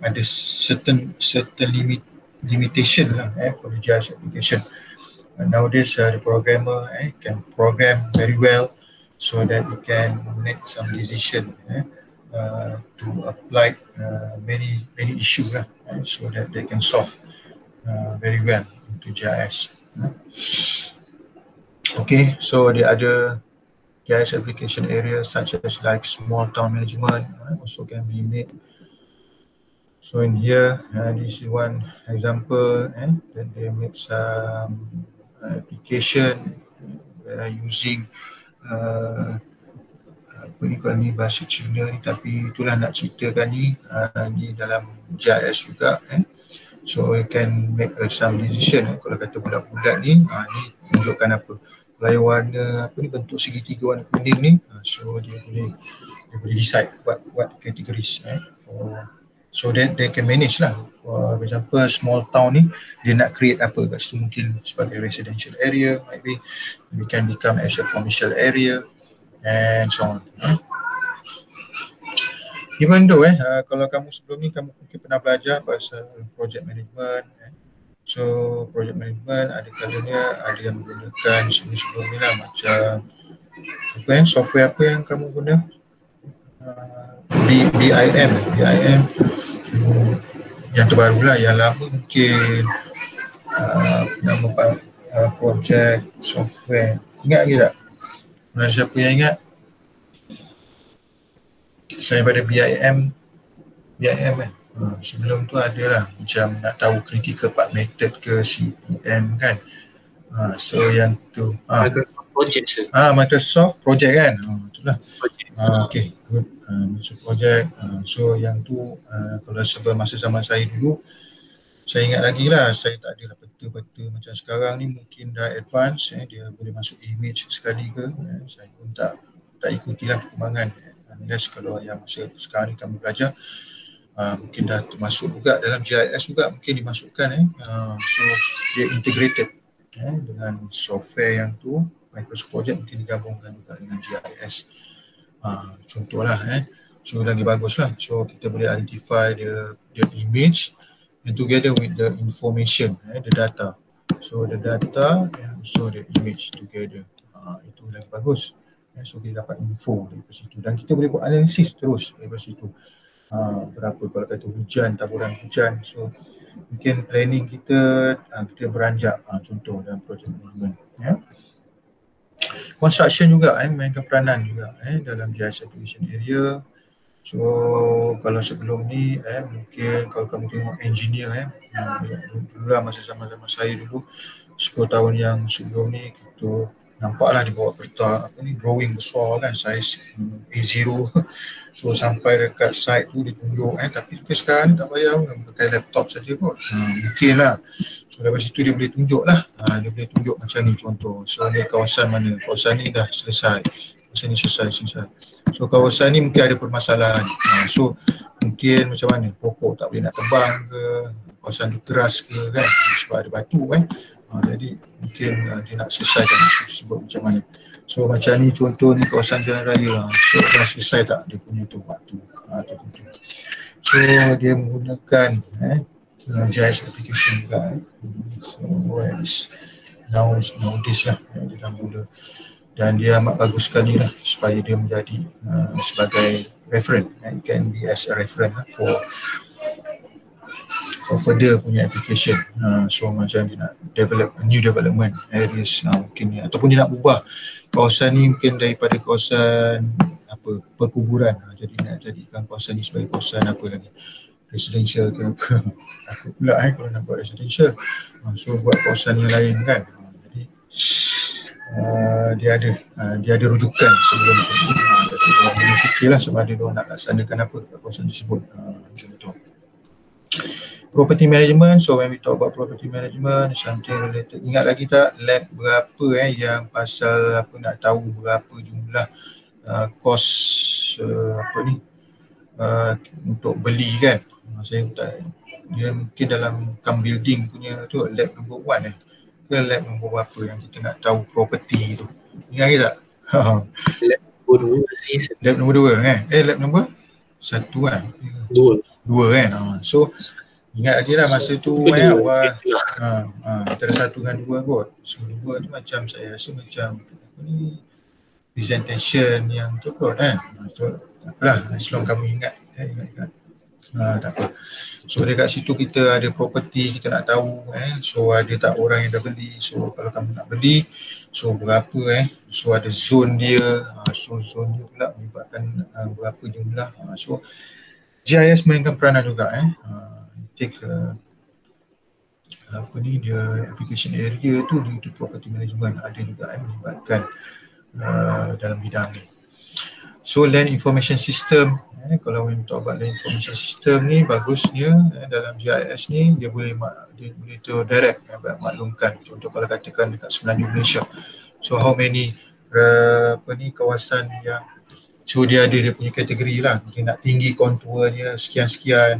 S2: ada certain certain limit limitation lah eh, for the GIS application. Uh, nowadays uh, the programmer eh, can program very well so that you can make some decision eh, uh, to apply uh, many many issues lah, eh, so that they can solve uh, very well into GIS. Eh. Okay, so the other GIS application areas such as like small town management uh, also can be made. So in here, uh, this is one example, eh, that they make some application uh, using uh, apa ni kalau ni bahasa Cina ni tapi itulah nak ceritakan ni uh, ni dalam GIS juga eh. So you can make uh, some decision eh. kalau kata bulat-bulat ni uh, ni tunjukkan apa yang warna apa ni bentuk segitiga warna kuning ni uh, so dia boleh dia boleh decide what what categories eh, for so that they can manage lah. For example small town ni dia nak create apa kat situ? Mungkin sebagai residential area might be. We can become as a commercial area and so on. Eh. even though eh uh, kalau kamu sebelum ni kamu mungkin pernah belajar pasal project management eh. so project management ada kalanya ada yang menggunakan sebelum-sebelum ni lah macam apa yang software apa yang kamu guna? Uh, BIM BIM yang terbaru lah yang lama mungkin uh, nama uh, project software ingat lagi tak? Mana siapa yang ingat? Selain daripada BIM BIM kan? Uh, sebelum tu ada lah macam nak tahu critical part method ke CPM kan uh, so yang tu uh,
S3: Project
S2: Ah, Microsoft Project kan? Uh, itulah uh, okay, good uh, Microsoft Project. Uh, so yang tu uh, kalau sebelum masa zaman saya dulu, saya ingat lagi lah saya tak ada lah peta-peta macam sekarang ni mungkin dah advance eh, dia boleh masuk image sekali ke eh, saya pun tak tak ikutilah perkembangan eh, unless kalau yang masa sekarang ni kamu belajar uh, mungkin dah termasuk juga dalam GIS juga mungkin dimasukkan eh. Uh, so dia integrated eh, dengan software yang tu Microsoft Project mungkin digabungkan juga dengan GIS uh, contohlah eh. So lagi bagus lah so kita boleh identify the, the image and together with the information eh, the data. So the data and also the image together. Uh, itu lagi bagus. Eh, so kita dapat info dari situ. Dan kita boleh buat analisis terus dari situ. Uh, berapa kalau kata hujan taburan hujan. So mungkin planning kita uh, kita beranjak uh, contoh dalam project management yeah. Construction juga eh, mainkan peranan juga eh, dalam GIS application area. So kalau sebelum ni eh mungkin kalau kamu tengok engineer eh dulu lah masa zaman-zaman saya dulu 10 tahun yang sebelum ni kita nampaklah dia bawa kereta apa ni drawing besar kan saiz A0 so sampai dekat site tu ditunjuk eh tapi sekarang ni tak payah pun pakai laptop saja kot. Hmm, mungkin lah. So dari situ dia boleh tunjuk lah. Ha, dia boleh tunjuk macam ni contoh. So ni kawasan mana? Kawasan ni dah selesai. Kawasan ni selesai, selesai. So kawasan ni mungkin ada permasalahan. Ha, so mungkin macam mana, pokok tak boleh nak tebang ke, kawasan tu keras ke kan, sebab ada batu kan. Ha, jadi mungkin uh, dia nak selesaikan tersebut macam mana. So macam ni contoh ni kawasan jalan raya. Ha, so dah selesai tak dia punya tu waktu. Ha. So dia menggunakan eh, JIS application juga. Eh. So it's now nowadays lah eh, dia dah mula dan dia amat bagus sekali lah supaya dia menjadi uh, sebagai reference and can be as a reference lah for for further punya application uh, so macam dia nak develop a new development areas uh, mungkin ni ataupun dia nak ubah kawasan ni mungkin daripada kawasan apa perkuburan uh, jadi nak jadikan kawasan ni sebagai kawasan apa lagi residential ke apa takut pula eh kalau nak buat residential uh, so buat kawasan yang lain kan uh, jadi uh, dia ada uh, dia ada rujukan sebelum. Uh, jadi orang fikirlah sama ada dia nak laksanakan apa kawasan tersebut. Uh, tu. Property management, so when we talk about property management, something related. Ingat lagi tak lab berapa eh yang pasal apa nak tahu berapa jumlah uh, kos uh, apa ni uh, untuk beli kan. Uh, saya tak dia mungkin dalam come building punya tu lab number one eh ke lab nombor berapa yang kita nak tahu property tu. Ingat ke tak?
S3: Nombor dua sih.
S2: lab nombor dua kan? Eh lab nombor satu kan?
S3: Dua.
S2: Dua kan? Ha. So ingat lagi lah masa tu
S3: Kedua,
S2: eh awal ha, ha, antara satu dengan dua kot. So dua tu macam saya rasa macam apa ni presentation yang tu kot kan. Ha, so tak apalah as long kamu ingat. Eh, ingat, ingat. Ha, tak apa. So dia kat situ kita ada property kita nak tahu eh. So ada tak orang yang dah beli. So kalau kamu nak beli so berapa eh. So ada zone dia. Ha, so zone dia pula melibatkan uh, berapa jumlah. Ha, so GIS mainkan peranan juga eh. Ha, take uh, apa ni dia application area tu di, di property management. Ada juga eh, melibatkan uh, dalam bidang ni. So land information system eh, kalau when talk about land information system ni bagusnya eh, dalam GIS ni dia boleh dia boleh tu direct eh, maklumkan. Contoh kalau katakan dekat Semenanjung Malaysia. So how many uh, apa ni kawasan yang so dia ada dia punya kategori lah. Dia nak tinggi konturnya sekian-sekian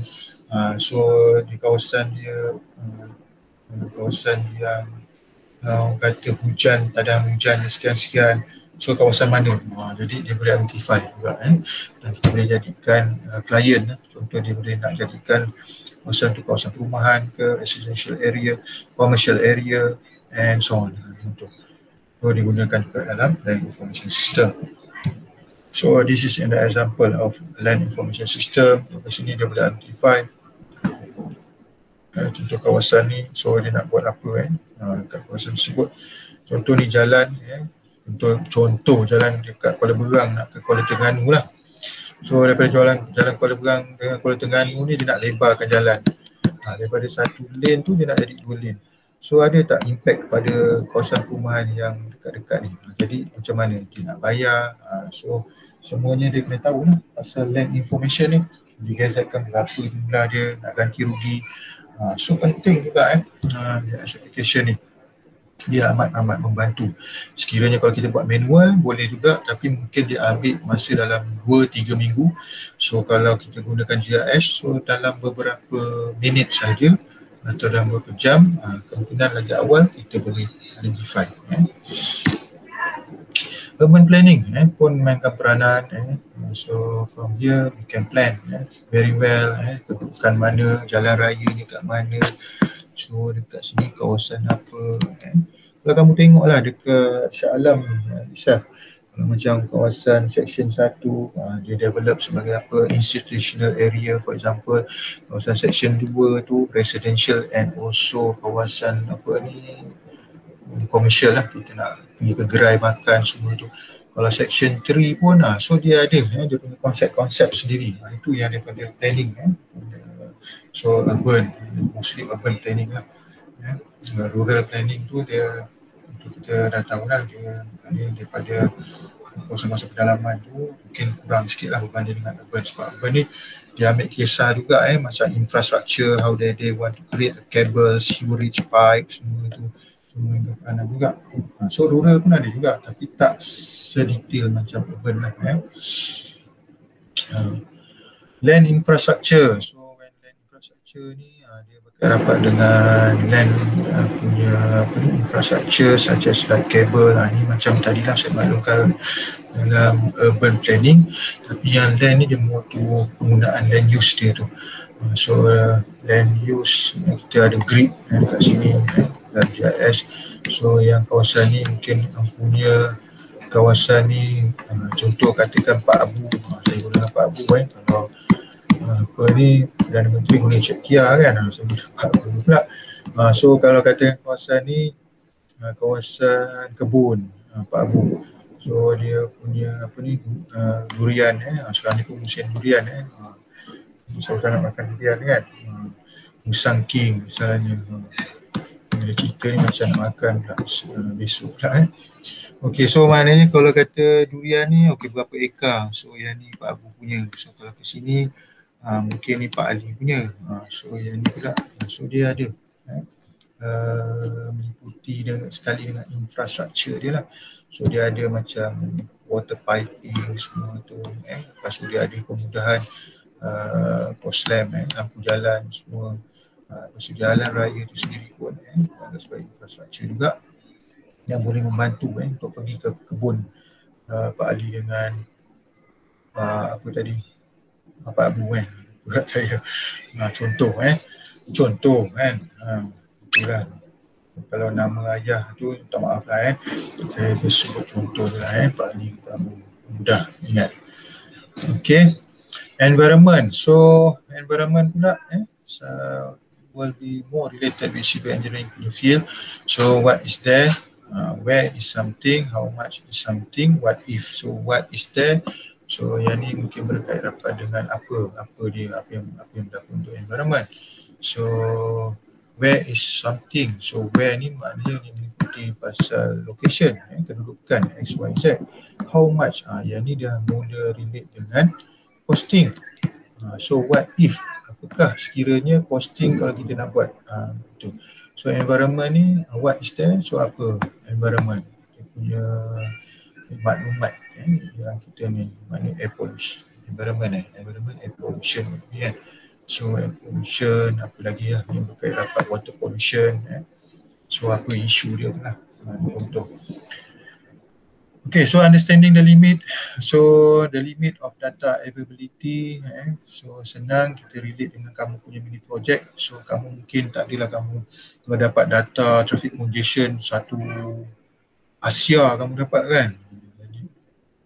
S2: uh, so di kawasan dia uh, kawasan yang uh, kata hujan tak ada hujan sekian-sekian So kawasan mana? Ha, jadi dia boleh identify juga eh. Dan kita boleh jadikan uh, klien eh. contoh dia boleh nak jadikan kawasan tu kawasan perumahan ke residential area, commercial area and so on. Untuk so digunakan juga dalam land information system. So this is an example of land information system. Di sini dia boleh identify uh, contoh kawasan ni. So dia nak buat apa eh uh, dekat kawasan tersebut. Contoh ni jalan eh untuk contoh jalan dekat Kuala Berang nak ke Kuala Terengganu lah. So daripada jalan jalan Kuala Berang dengan Kuala Terengganu ni dia nak lebarkan jalan. Ha, daripada satu lane tu dia nak jadi dua lane. So ada tak impact kepada kawasan perumahan yang dekat-dekat ni. Ha, jadi macam mana dia nak bayar. Ha, so semuanya dia kena tahu lah pasal land information ni. Digazetkan berapa jumlah dia nak ganti rugi. Ha, so penting juga eh ha, application ni dia amat-amat membantu. Sekiranya kalau kita buat manual boleh juga tapi mungkin dia ambil masa dalam 2-3 minggu. So kalau kita gunakan GIS so dalam beberapa minit saja atau dalam beberapa jam uh, kemungkinan lagi awal kita boleh identify. Eh. Urban planning eh, pun mainkan peranan. Eh. So from here we can plan eh, very well. Eh. Kedudukan mana, jalan raya ni kat mana, So dekat sini kawasan apa eh. Kalau kamu tengoklah dekat Shah Alam Isyaf kalau macam kawasan section 1 uh, dia develop sebagai apa institutional area for example kawasan section 2 tu residential and also kawasan apa ni commercial lah kita nak pergi ke gerai makan semua tu kalau section 3 pun ah so dia ada eh, dia punya konsep-konsep sendiri ah, itu yang daripada planning eh. so urban mostly urban planning lah eh. rural planning tu dia tu kita dah tahu lah dia, dia daripada kawasan-kawasan pedalaman tu mungkin kurang sikit lah berbanding dengan urban sebab urban ni dia ambil kisah juga eh macam infrastructure how they, they want to create a cable, sewerage pipe semua tu Semua yang peranan juga. Uh, so rural pun ada juga tapi tak sedetail macam urban lah eh. Uh, land infrastructure. So when land infrastructure ni uh, dia rapat dengan land punya apa ni infrastructure such as like cable uh, ni macam tadi lah saya maklumkan dalam urban planning tapi yang land ni dia to penggunaan land use dia tu so uh, land use kita ada grid uh, dekat sini uh, dalam GIS so yang kawasan ni mungkin punya kawasan ni uh, contoh katakan Pak Abu uh, saya guna Pak Abu kan kalau uh, apa ni Perdana Menteri guna cek Kia kan uh, saya guna Pak Abu pula uh, so kalau katakan kawasan ni uh, kawasan kebun uh, Pak Abu So dia punya apa ni uh, durian eh. Sekarang ni pun musim durian eh. Uh, so nak makan durian kan. Uh, musang king misalnya. Uh, bila cerita ni macam makan pula uh, besok pula eh. Okay so maknanya kalau kata durian ni okay berapa ekar. So yang ni Pak Abu punya. So kalau ke sini uh, mungkin ni Pak Ali punya. Uh, so yang ni pula. Uh, so dia ada. Eh. Uh, meliputi dengan, sekali dengan infrastruktur dia lah. So dia ada macam water piping semua tu eh. Lepas tu dia ada kemudahan uh, post lamp eh, lampu jalan semua. Uh, jalan raya tu sendiri pun eh, ada sebagai infrastruktur juga yang boleh membantu eh, untuk pergi ke kebun uh, Pak Ali dengan uh, apa tadi Pak Abu eh buat saya. Uh, contoh eh contoh kan? Uh, itulah. Kalau nama ayah tu minta maaf lah eh. Saya sebut contoh lah eh Pak Ali kamu mudah ingat. Okay environment. So environment pula eh so, will be more related with civil engineering punya field so what is there uh, where is something how much is something what if so what is there so yang ni mungkin berkait rapat dengan apa apa dia apa yang apa yang berlaku untuk environment so where is something. So where ni maknanya ni mengikuti pasal location, eh, kedudukan X, Y, Z. How much? Ah, yang ni dia mula relate dengan costing. Ah, so what if? Apakah sekiranya costing kalau kita nak buat? Tu. So environment ni, what is there? So apa environment? Dia punya maklumat eh, yang kita ni, maknanya air pollution. Environment eh, environment air pollution ni. Eh. So air pollution, apa lagi lah yang berkait rapat water pollution eh. So apa isu dia lah, ha, contoh. Okay, so understanding the limit. So the limit of data availability. Eh. So senang kita relate dengan kamu punya mini project. So kamu mungkin tak adalah kamu kalau dapat data traffic congestion satu Asia kamu dapat kan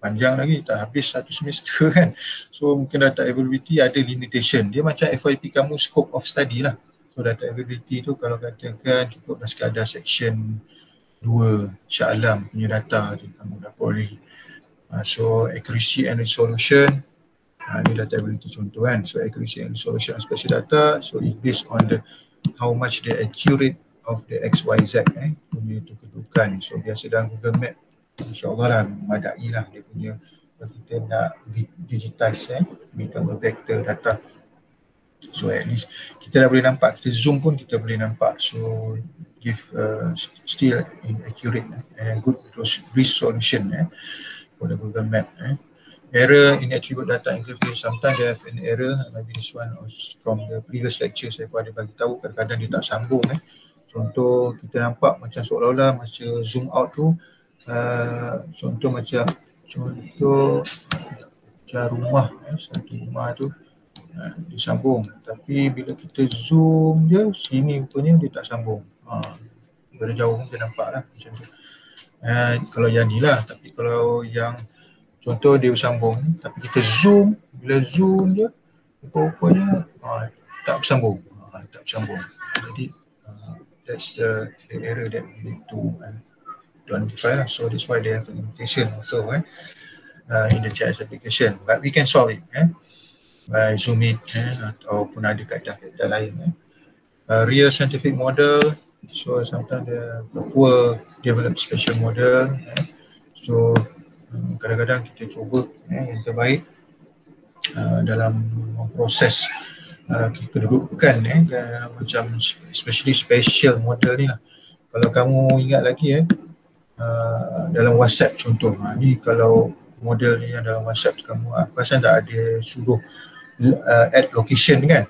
S2: panjang lagi tak habis satu semester kan so mungkin data availability ada limitation dia macam FYP kamu scope of study lah so data availability tu kalau katakan cukup dah sekadar section 2 Syah Alam punya data je kamu dah boleh uh, so accuracy and resolution. Uh, ni data availability contoh kan. So accuracy and resolution of special data. So it's based on the how much the accurate of the XYZ eh punya tu kedudukan. So biasa dalam Google Map insyaAllah lah memadai lah dia punya. Kalau kita nak digitize eh, become a vector data. So at least kita dah boleh nampak, kita zoom pun kita boleh nampak. So give uh, still inaccurate eh, and good resolution eh, for the Google Map eh. error in attribute data interface sometimes they have an error maybe this one was from the previous lecture saya pun ada bagi tahu kadang-kadang dia tak sambung eh. contoh kita nampak macam seolah-olah masa zoom out tu uh, contoh macam contoh macam rumah eh, satu rumah tu uh, disambung tapi bila kita zoom je sini rupanya dia tak sambung uh, dari jauh pun kita nampak lah macam tu uh, kalau yang ni lah tapi kalau yang contoh dia bersambung tapi kita zoom bila zoom je rupa-rupanya uh, tak bersambung uh, tak bersambung jadi uh, that's the, the error that we need to uh, to identify lah. So that's why they have limitation also eh, uh, in the GIS application. But we can solve it eh, by zoom in eh, ataupun ada kaedah-kaedah lain. Eh. Uh, real scientific model, so sometimes the, the poor develop special model. Eh. So um, kadang-kadang kita cuba eh, yang terbaik uh, dalam proses uh, kedudukan eh, uh, macam especially special model ni lah kalau kamu ingat lagi eh uh, dalam WhatsApp contoh ha, ni kalau model ni yang dalam WhatsApp kamu aku rasa tak ada suruh uh, add location kan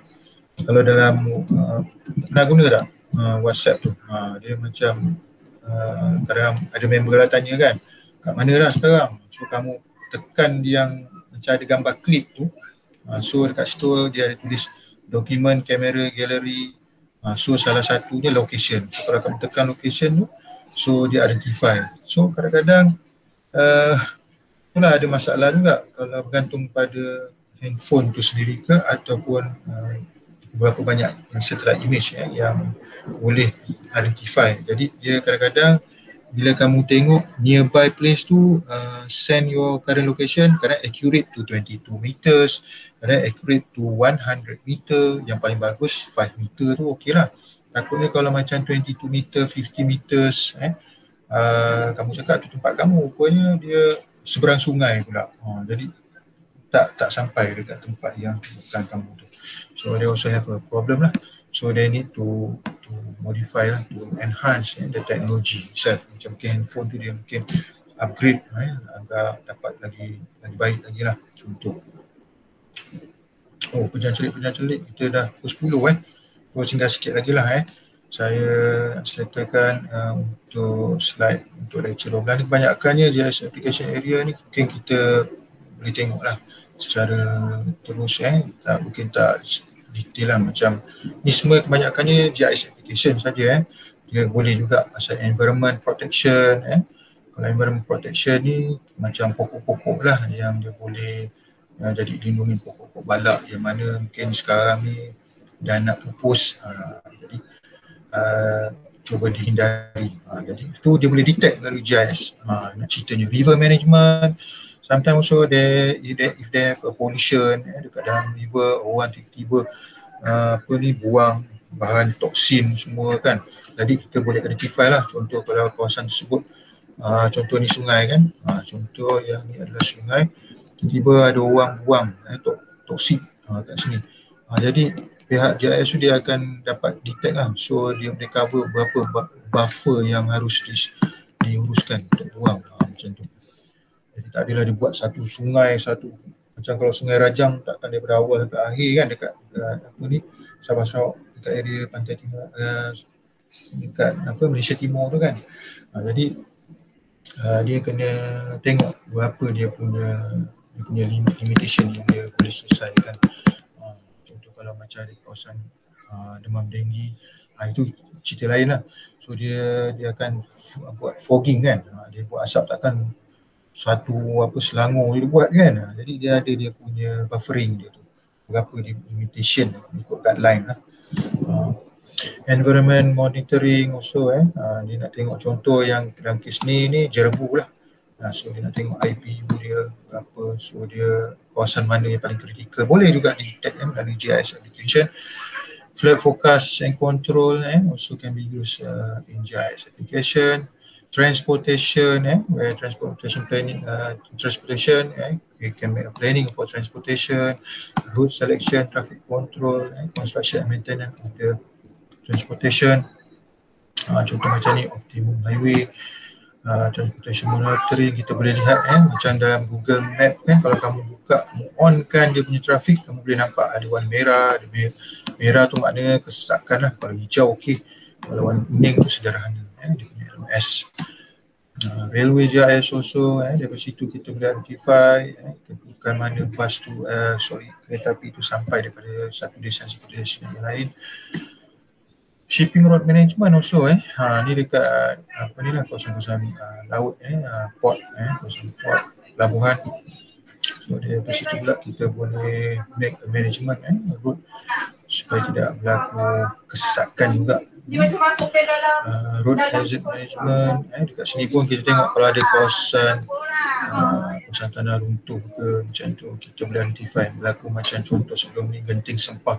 S2: kalau dalam uh, pernah guna tak uh, WhatsApp tu. Uh, dia macam uh, kadang ada member lah tanya kan kat mana dah sekarang? So kamu tekan yang macam ada gambar klip tu. Uh, so dekat situ dia ada tulis dokumen, kamera, galeri uh, so salah satunya location. So, kalau kamu tekan location tu so dia identify. So kadang-kadang uh, itulah ada masalah juga kalau bergantung pada handphone tu sendiri ke ataupun uh, berapa banyak satellite image eh, yang boleh identify. Jadi dia kadang-kadang bila kamu tengok nearby place tu uh, send your current location kadang accurate to 22 meters kadang accurate to 100 meter. Yang paling bagus 5 meter tu okey lah. Takutnya kalau macam 22 meter 50 meters eh, uh, kamu cakap tu tempat kamu rupanya dia seberang sungai pula. Uh, jadi tak tak sampai dekat tempat yang bukan kamu tu. So they also have a problem lah so they need to to modify lah to enhance eh, the technology itself. Macam mungkin handphone tu dia mungkin upgrade eh, agar dapat lagi lagi baik lagi lah untuk oh pejam celik pejam celik kita dah pukul 10 eh. Oh tinggal sikit lagi lah eh. Saya ceritakan uh, untuk slide untuk lecture 12 ni. Kebanyakannya JS application area ni mungkin kita boleh tengok lah secara terus eh. Tak, mungkin tak detail lah macam ni semua kebanyakannya GIS application saja eh. Dia boleh juga pasal environment protection eh. Kalau environment protection ni macam pokok-pokok lah yang dia boleh uh, jadi lindungi pokok-pokok balak yang mana mungkin sekarang ni dah nak pupus uh, jadi uh, cuba dihindari. Uh, jadi itu dia boleh detect melalui GIS. Uh, nak ceritanya river management, sometimes also they if they, if they have a pollution eh, dekat dalam river orang tiba-tiba uh, apa ni buang bahan toksin semua kan. Jadi kita boleh identify lah contoh kalau kawasan tersebut uh, contoh ni sungai kan. Uh, contoh yang ni adalah sungai tiba-tiba ada orang buang eh, tok, toksik uh, kat sini. Uh, jadi pihak JIS tu dia akan dapat detect lah. So dia boleh cover berapa buffer yang harus di, diuruskan untuk buang uh, macam tu jadi tak adalah dia buat satu sungai, satu macam kalau sungai Rajang takkan daripada awal sampai akhir kan dekat, dekat apa ni Sabah Sarawak dekat area pantai timur uh, dekat apa Malaysia Timur tu kan. Uh, jadi uh, dia kena tengok berapa dia punya dia punya limit, limitation yang dia boleh selesaikan. Uh, contoh kalau macam di kawasan uh, demam denggi uh, itu cerita lain lah. So dia dia akan f- buat fogging kan. Uh, dia buat asap takkan satu apa selangor dia buat kan. Ha, jadi dia ada dia punya buffering dia tu. Berapa dia limitation ikut guideline lah. Uh, environment monitoring also eh. Uh, dia nak tengok contoh yang dalam kes ni ni jerbu lah. Uh, so dia nak tengok IPU dia berapa so dia kawasan mana yang paling kritikal boleh juga di detect eh, melalui GIS application. Flood forecast and control eh also can be used uh, in GIS application transportation eh where transportation planning uh, transportation eh we can make a planning for transportation route selection traffic control eh, construction and maintenance of the transportation. Uh, contoh macam ni optimum highway uh, transportation monitoring kita boleh lihat eh macam dalam Google Map kan kalau kamu buka on kan dia punya traffic kamu boleh nampak ada warna merah ada merah, merah tu maknanya kesesakan lah kalau hijau okey. Kalau warna kuning tu sederhana LMS uh, railway GIS also eh dari situ kita boleh identify eh, bukan mana bus tu uh, sorry kereta api tu sampai daripada satu destinasi ke destinasi yang lain. Shipping road management also eh. Ha ni dekat apa ni lah kawasan-kawasan uh, laut eh uh, port eh kawasan port pelabuhan. So dari situ pula kita boleh make a management eh road supaya tidak berlaku kesesakan juga
S1: Dia macam masuk ke dalam
S2: uh, road hazard management. Eh, dekat sini pun kita tengok kalau ada kawasan uh, kawasan tanah runtuh ke macam tu. Kita boleh identify berlaku macam contoh sebelum ni genting sempah.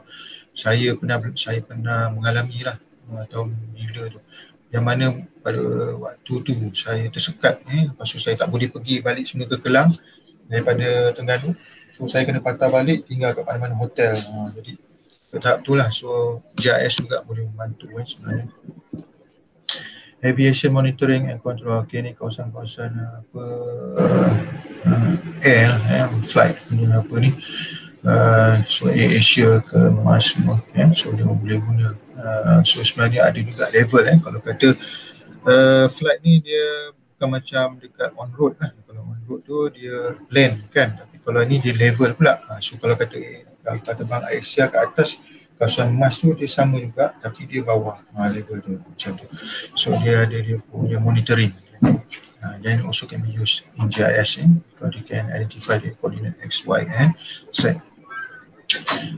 S2: Saya pernah saya pernah mengalami lah uh, tahun bila tu. Yang mana pada waktu tu saya tersekat eh, lepas tu saya tak boleh pergi balik semua ke Kelang daripada Terengganu. So saya kena patah balik tinggal kat mana-mana hotel. Uh, jadi tahap tu lah. So GIS juga boleh membantu kan sebenarnya. Aviation monitoring and control okay ni kawasan-kawasan apa uh, air eh, flight ni apa ni. Uh, so Air Asia ke Mars semua ya so dia boleh guna. Uh, so sebenarnya ada juga level eh kalau kata uh, flight ni dia bukan macam dekat on road lah. Kalau on road tu dia land kan tapi kalau ni dia level pula. Uh, so kalau kata kalau kata bang Asia ke atas kawasan Mars tu dia sama juga tapi dia bawah. Uh, level dia macam tu. So dia ada dia punya monitoring. Uh, then also can be used in GIS eh, because they can identify the coordinate X, Y and Z.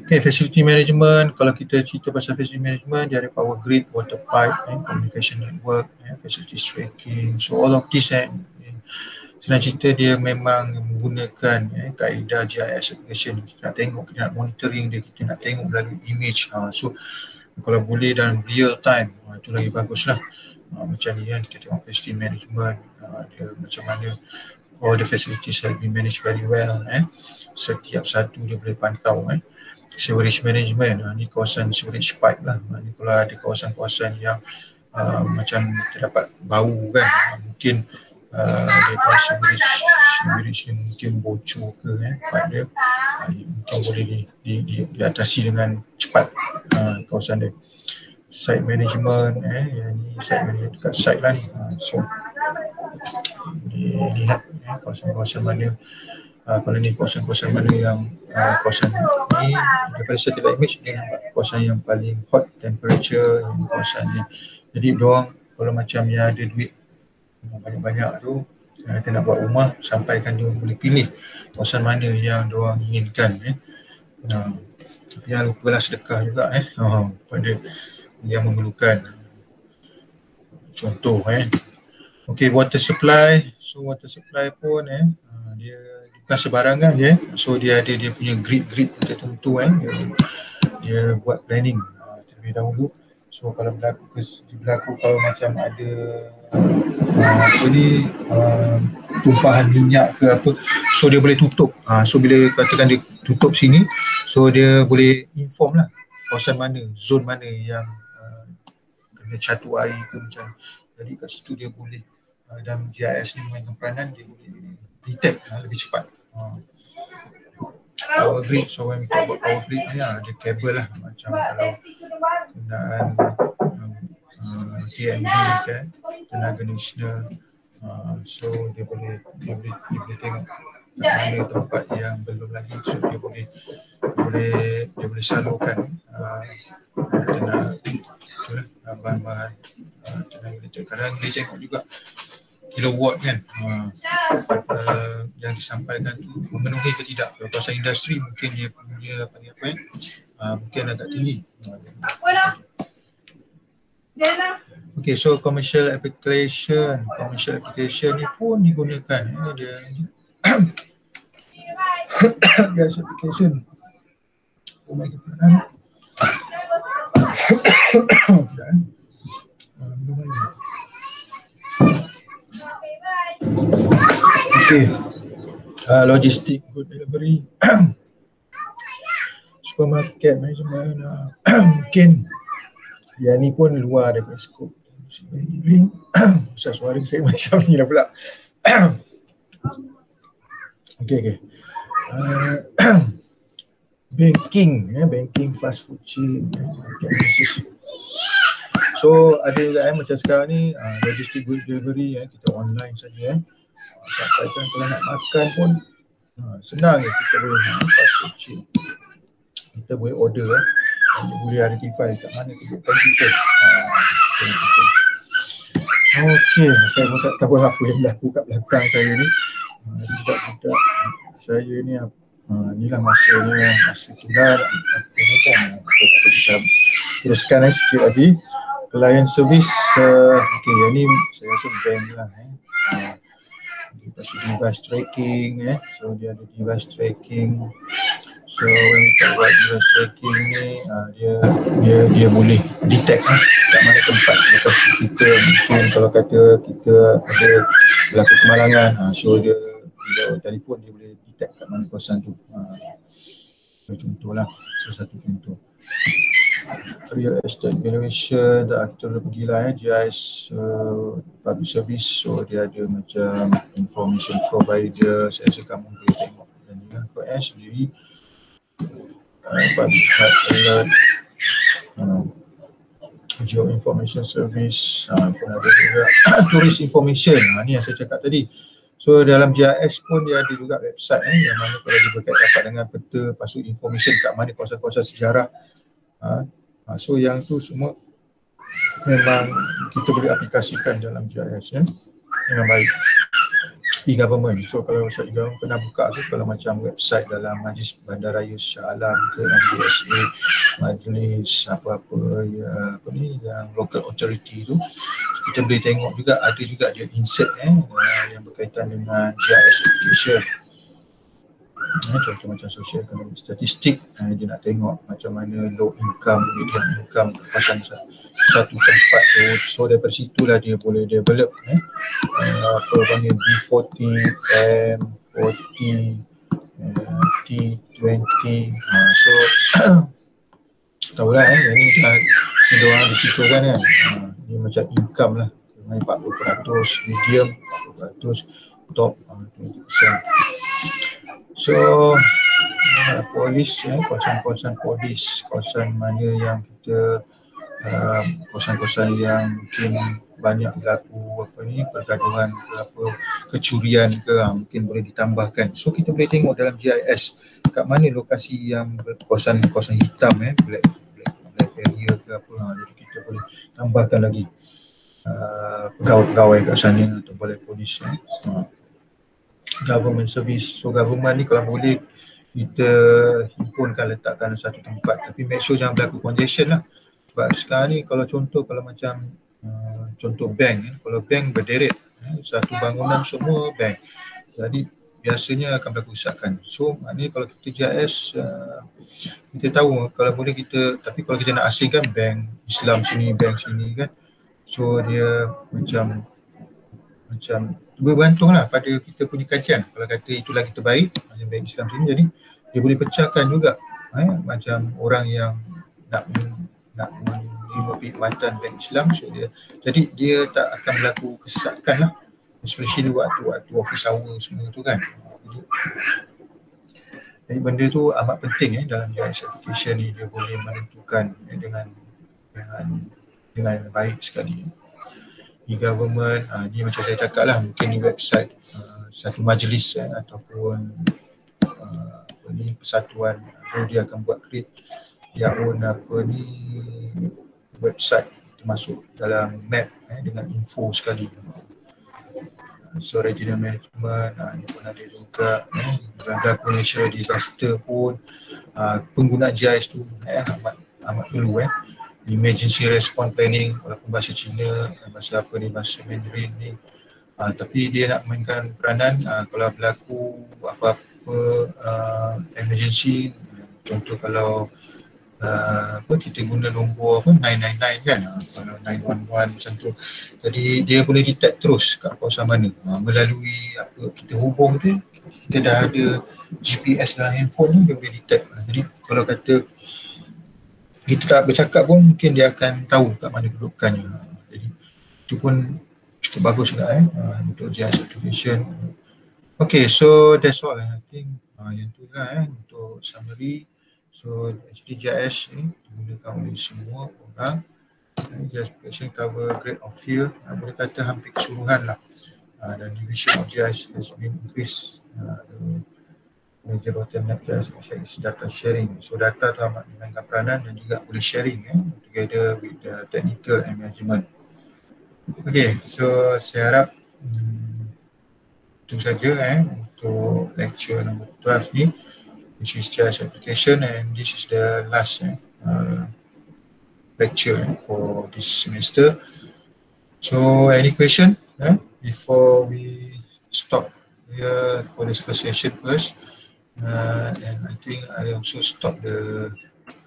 S2: Okay, facility management, kalau kita cerita pasal facility management, dia ada power grid, water pipe, and communication network, and facility tracking. So all of this eh, senang cerita dia memang menggunakan eh, kaedah GIS application. Kita nak tengok, kita nak monitoring dia, kita nak tengok melalui image. Ha. So kalau boleh dalam real time, ha, itu lagi bagus lah. Ha, macam ni kan, kita tengok facility management, ha, dia macam mana all the facilities have been managed very well. Eh setiap satu dia boleh pantau eh. Sewerage management, uh, ni kawasan sewerage pipe lah. Uh, ni kalau ada kawasan-kawasan yang uh, macam terdapat bau kan, uh, mungkin sewerage, sewerage ni mungkin bocor ke dia uh, mungkin boleh di, di, di, diatasi dengan cepat uh, kawasan dia. Site management, eh, yang ni site management dekat site lah ni. Uh, so, boleh lihat eh, kawasan-kawasan mana uh, kalau ni kawasan-kawasan mana yang uh, kawasan ni daripada satellite image dia nampak kawasan yang paling hot temperature yang kawasan ni jadi doang kalau macam yang ada duit banyak-banyak tu uh, kita nak buat rumah sampaikan dia boleh pilih kawasan mana yang doang inginkan eh. Uh, jangan lupa lah sedekah juga eh uh, pada yang memerlukan contoh eh Okay, water supply. So water supply pun eh, uh, dia bukan sebarangan je. So dia ada dia punya grid-grid tertentu eh. Dia, dia buat planning uh, terlebih dahulu. So kalau berlaku berlaku kalau macam ada apa ni uh, tumpahan minyak ke apa so dia boleh tutup. Uh, so bila katakan dia tutup sini so dia boleh inform lah kawasan mana, zon mana yang uh, kena catu air ke macam jadi kat situ dia boleh uh, dalam GIS ni memainkan peranan dia boleh detect uh, lebih cepat. Uh, power grid, so when we talk about power grid ni ada kabel lah macam kalau kenaan uh, TNB kan, tenaga nasional uh, so dia boleh dia boleh, dia boleh tengok mana tempat yang belum lagi so dia boleh boleh dia boleh salurkan uh, tenaga itulah bahan-bahan uh, tenaga elektrik. Kadang dia tengok juga kilowatt kan uh, uh, yang disampaikan tu memenuhi ke tidak. Kalau pasal industri mungkin dia punya apa ni apa eh, uh, mungkin agak tinggi. Okay, so commercial application, commercial application ni pun digunakan eh, dia gas application. Oh my god. Okay. Uh, logistik good delivery. Supermarket management uh, mungkin yang ni pun luar daripada skop. Usah suara saya macam ni lah pula. okay, okay. Uh, banking, eh, banking fast food chain. Eh, So ada juga eh, macam sekarang ni uh, logistik good delivery eh, kita online saja eh. Uh, sampaikan kalau nak makan pun uh, senang je kita boleh uh, fast food chain. Kita boleh order eh. Kita boleh identify kat mana kedudukan kita. Uh, Okey, saya pun tak tahu apa yang berlaku kat belakang saya ni. Uh, budak-budak saya ni apa Uh, inilah masanya masa tular. Kan kita teruskan eh, sikit lagi. Client service uh, okay yang ni saya rasa bank lah eh. Uh, lepas device tracking eh. So dia ada device tracking so when talk about device tracking ni uh, dia dia dia boleh detect eh, kat mana tempat lepas kita mungkin kalau kata kita ada berlaku kemalangan uh, so dia bila telefon dia boleh detect kat mana kawasan tu. Ha. Contohlah salah satu contoh. real estate valuation dah kita dah pergi lah eh GIS uh, public service so dia ada macam information provider saya rasa kamu boleh tengok dan ni lah kau eh sendiri uh, public health alert uh, geo information service uh, tourist information uh, ni yang saya cakap tadi So dalam GIS pun dia ada juga website eh, yang mana kalau dia berkait dapat dengan peta, lepas tu information kat mana kawasan-kawasan sejarah. Ha, ha, so yang tu semua memang kita boleh aplikasikan dalam GIS ya. Dengan baik e-government. So kalau website e-government pernah buka tu kalau macam website dalam Majlis Bandaraya Shah Alam ke MDSA, Majlis apa-apa ya, apa ni yang local authority tu kita boleh tengok juga ada juga dia insert eh yang berkaitan dengan GIS application. Eh, contoh macam social economic statistik eh, dia nak tengok macam mana low income, medium income kawasan satu tempat tu. So daripada situlah dia boleh develop eh, eh apa panggil B40, M40, eh, T20 uh, so tahulah eh. Yang ni dah orang di situ kan kan uh, dia macam income lah. 40%, medium 40%, top uh, 20% so uh, polis ya, kawasan-kawasan polis kawasan mana yang kita uh, kawasan-kawasan yang mungkin banyak berlaku apa ni pergaduhan ke apa kecurian ke uh, mungkin boleh ditambahkan so kita boleh tengok dalam GIS kat mana lokasi yang kawasan kawasan hitam eh black black, black area ke apa uh, jadi kita boleh tambahkan lagi uh, pegawai-pegawai kat sana atau boleh polis eh. uh government service. So government ni kalau boleh kita himpunkan letakkan satu tempat tapi make sure jangan berlaku congestion lah. Sebab sekarang ni kalau contoh kalau macam uh, contoh bank kan, kalau bank berderet eh, satu bangunan semua bank. Jadi biasanya akan berlaku kerusakan. So maknanya kalau kita JIS uh, kita tahu kalau boleh kita tapi kalau kita nak asingkan bank Islam sini, bank sini kan. So dia macam macam bergantunglah pada kita punya kajian. Kalau kata itu lagi terbaik macam bank Islam sini jadi dia boleh pecahkan juga eh, macam orang yang nak nak menerima perkhidmatan bank Islam so dia. Jadi dia tak akan berlaku kesesakan lah especially waktu-waktu office hour semua tu kan. Jadi, jadi benda tu amat penting eh dalam JIS application ni dia boleh menentukan eh, dengan dengan dengan baik sekali e-government uh, ni macam saya cakap lah mungkin ni website uh, satu majlis eh, ataupun uh, ni persatuan atau dia akan buat create dia own apa ni website termasuk dalam map eh, dengan info sekali. So regional management uh, ni pun ada juga eh, Randa National Disaster pun uh, pengguna GIS tu eh, amat amat perlu eh emergency response planning walaupun bahasa Cina, bahasa apa ni, bahasa Mandarin ni. Uh, tapi dia nak mainkan peranan uh, kalau berlaku apa-apa uh, emergency contoh kalau uh, apa kita guna nombor apa 999 kan? Kalau 911 macam tu. Jadi dia boleh detect terus kat kawasan mana. Uh, melalui apa kita hubung tu kita dah ada GPS dalam handphone ni dia boleh detect. Jadi kalau kata kita tak bercakap pun mungkin dia akan tahu kat mana kedudukannya. Jadi itu pun cukup bagus juga eh uh, untuk JIS application. Okay, so that's all I think. Uh, yang tu lah eh untuk summary. So actually JIS ni digunakan oleh semua orang. Uh, JIS application cover grade of field. Uh, boleh kata hampir keseluruhan lah. Uh, dan division of JIS has been increased. Uh, major bottleneck just is data sharing. So data tu amat memainkan peranan dan juga boleh sharing eh, together with the technical and management. Okay, so saya harap hmm, itu saja eh, untuk lecture nombor 12 ni which is just application and this is the last eh, uh, lecture eh, for this semester. So any question eh, before we stop here for this first session first? Uh, and I think I also stop the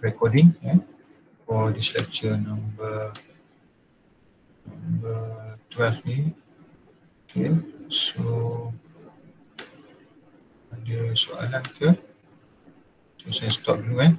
S2: recording eh, for this lecture number number 12 ni. Okay, so ada soalan ke? So saya stop dulu eh.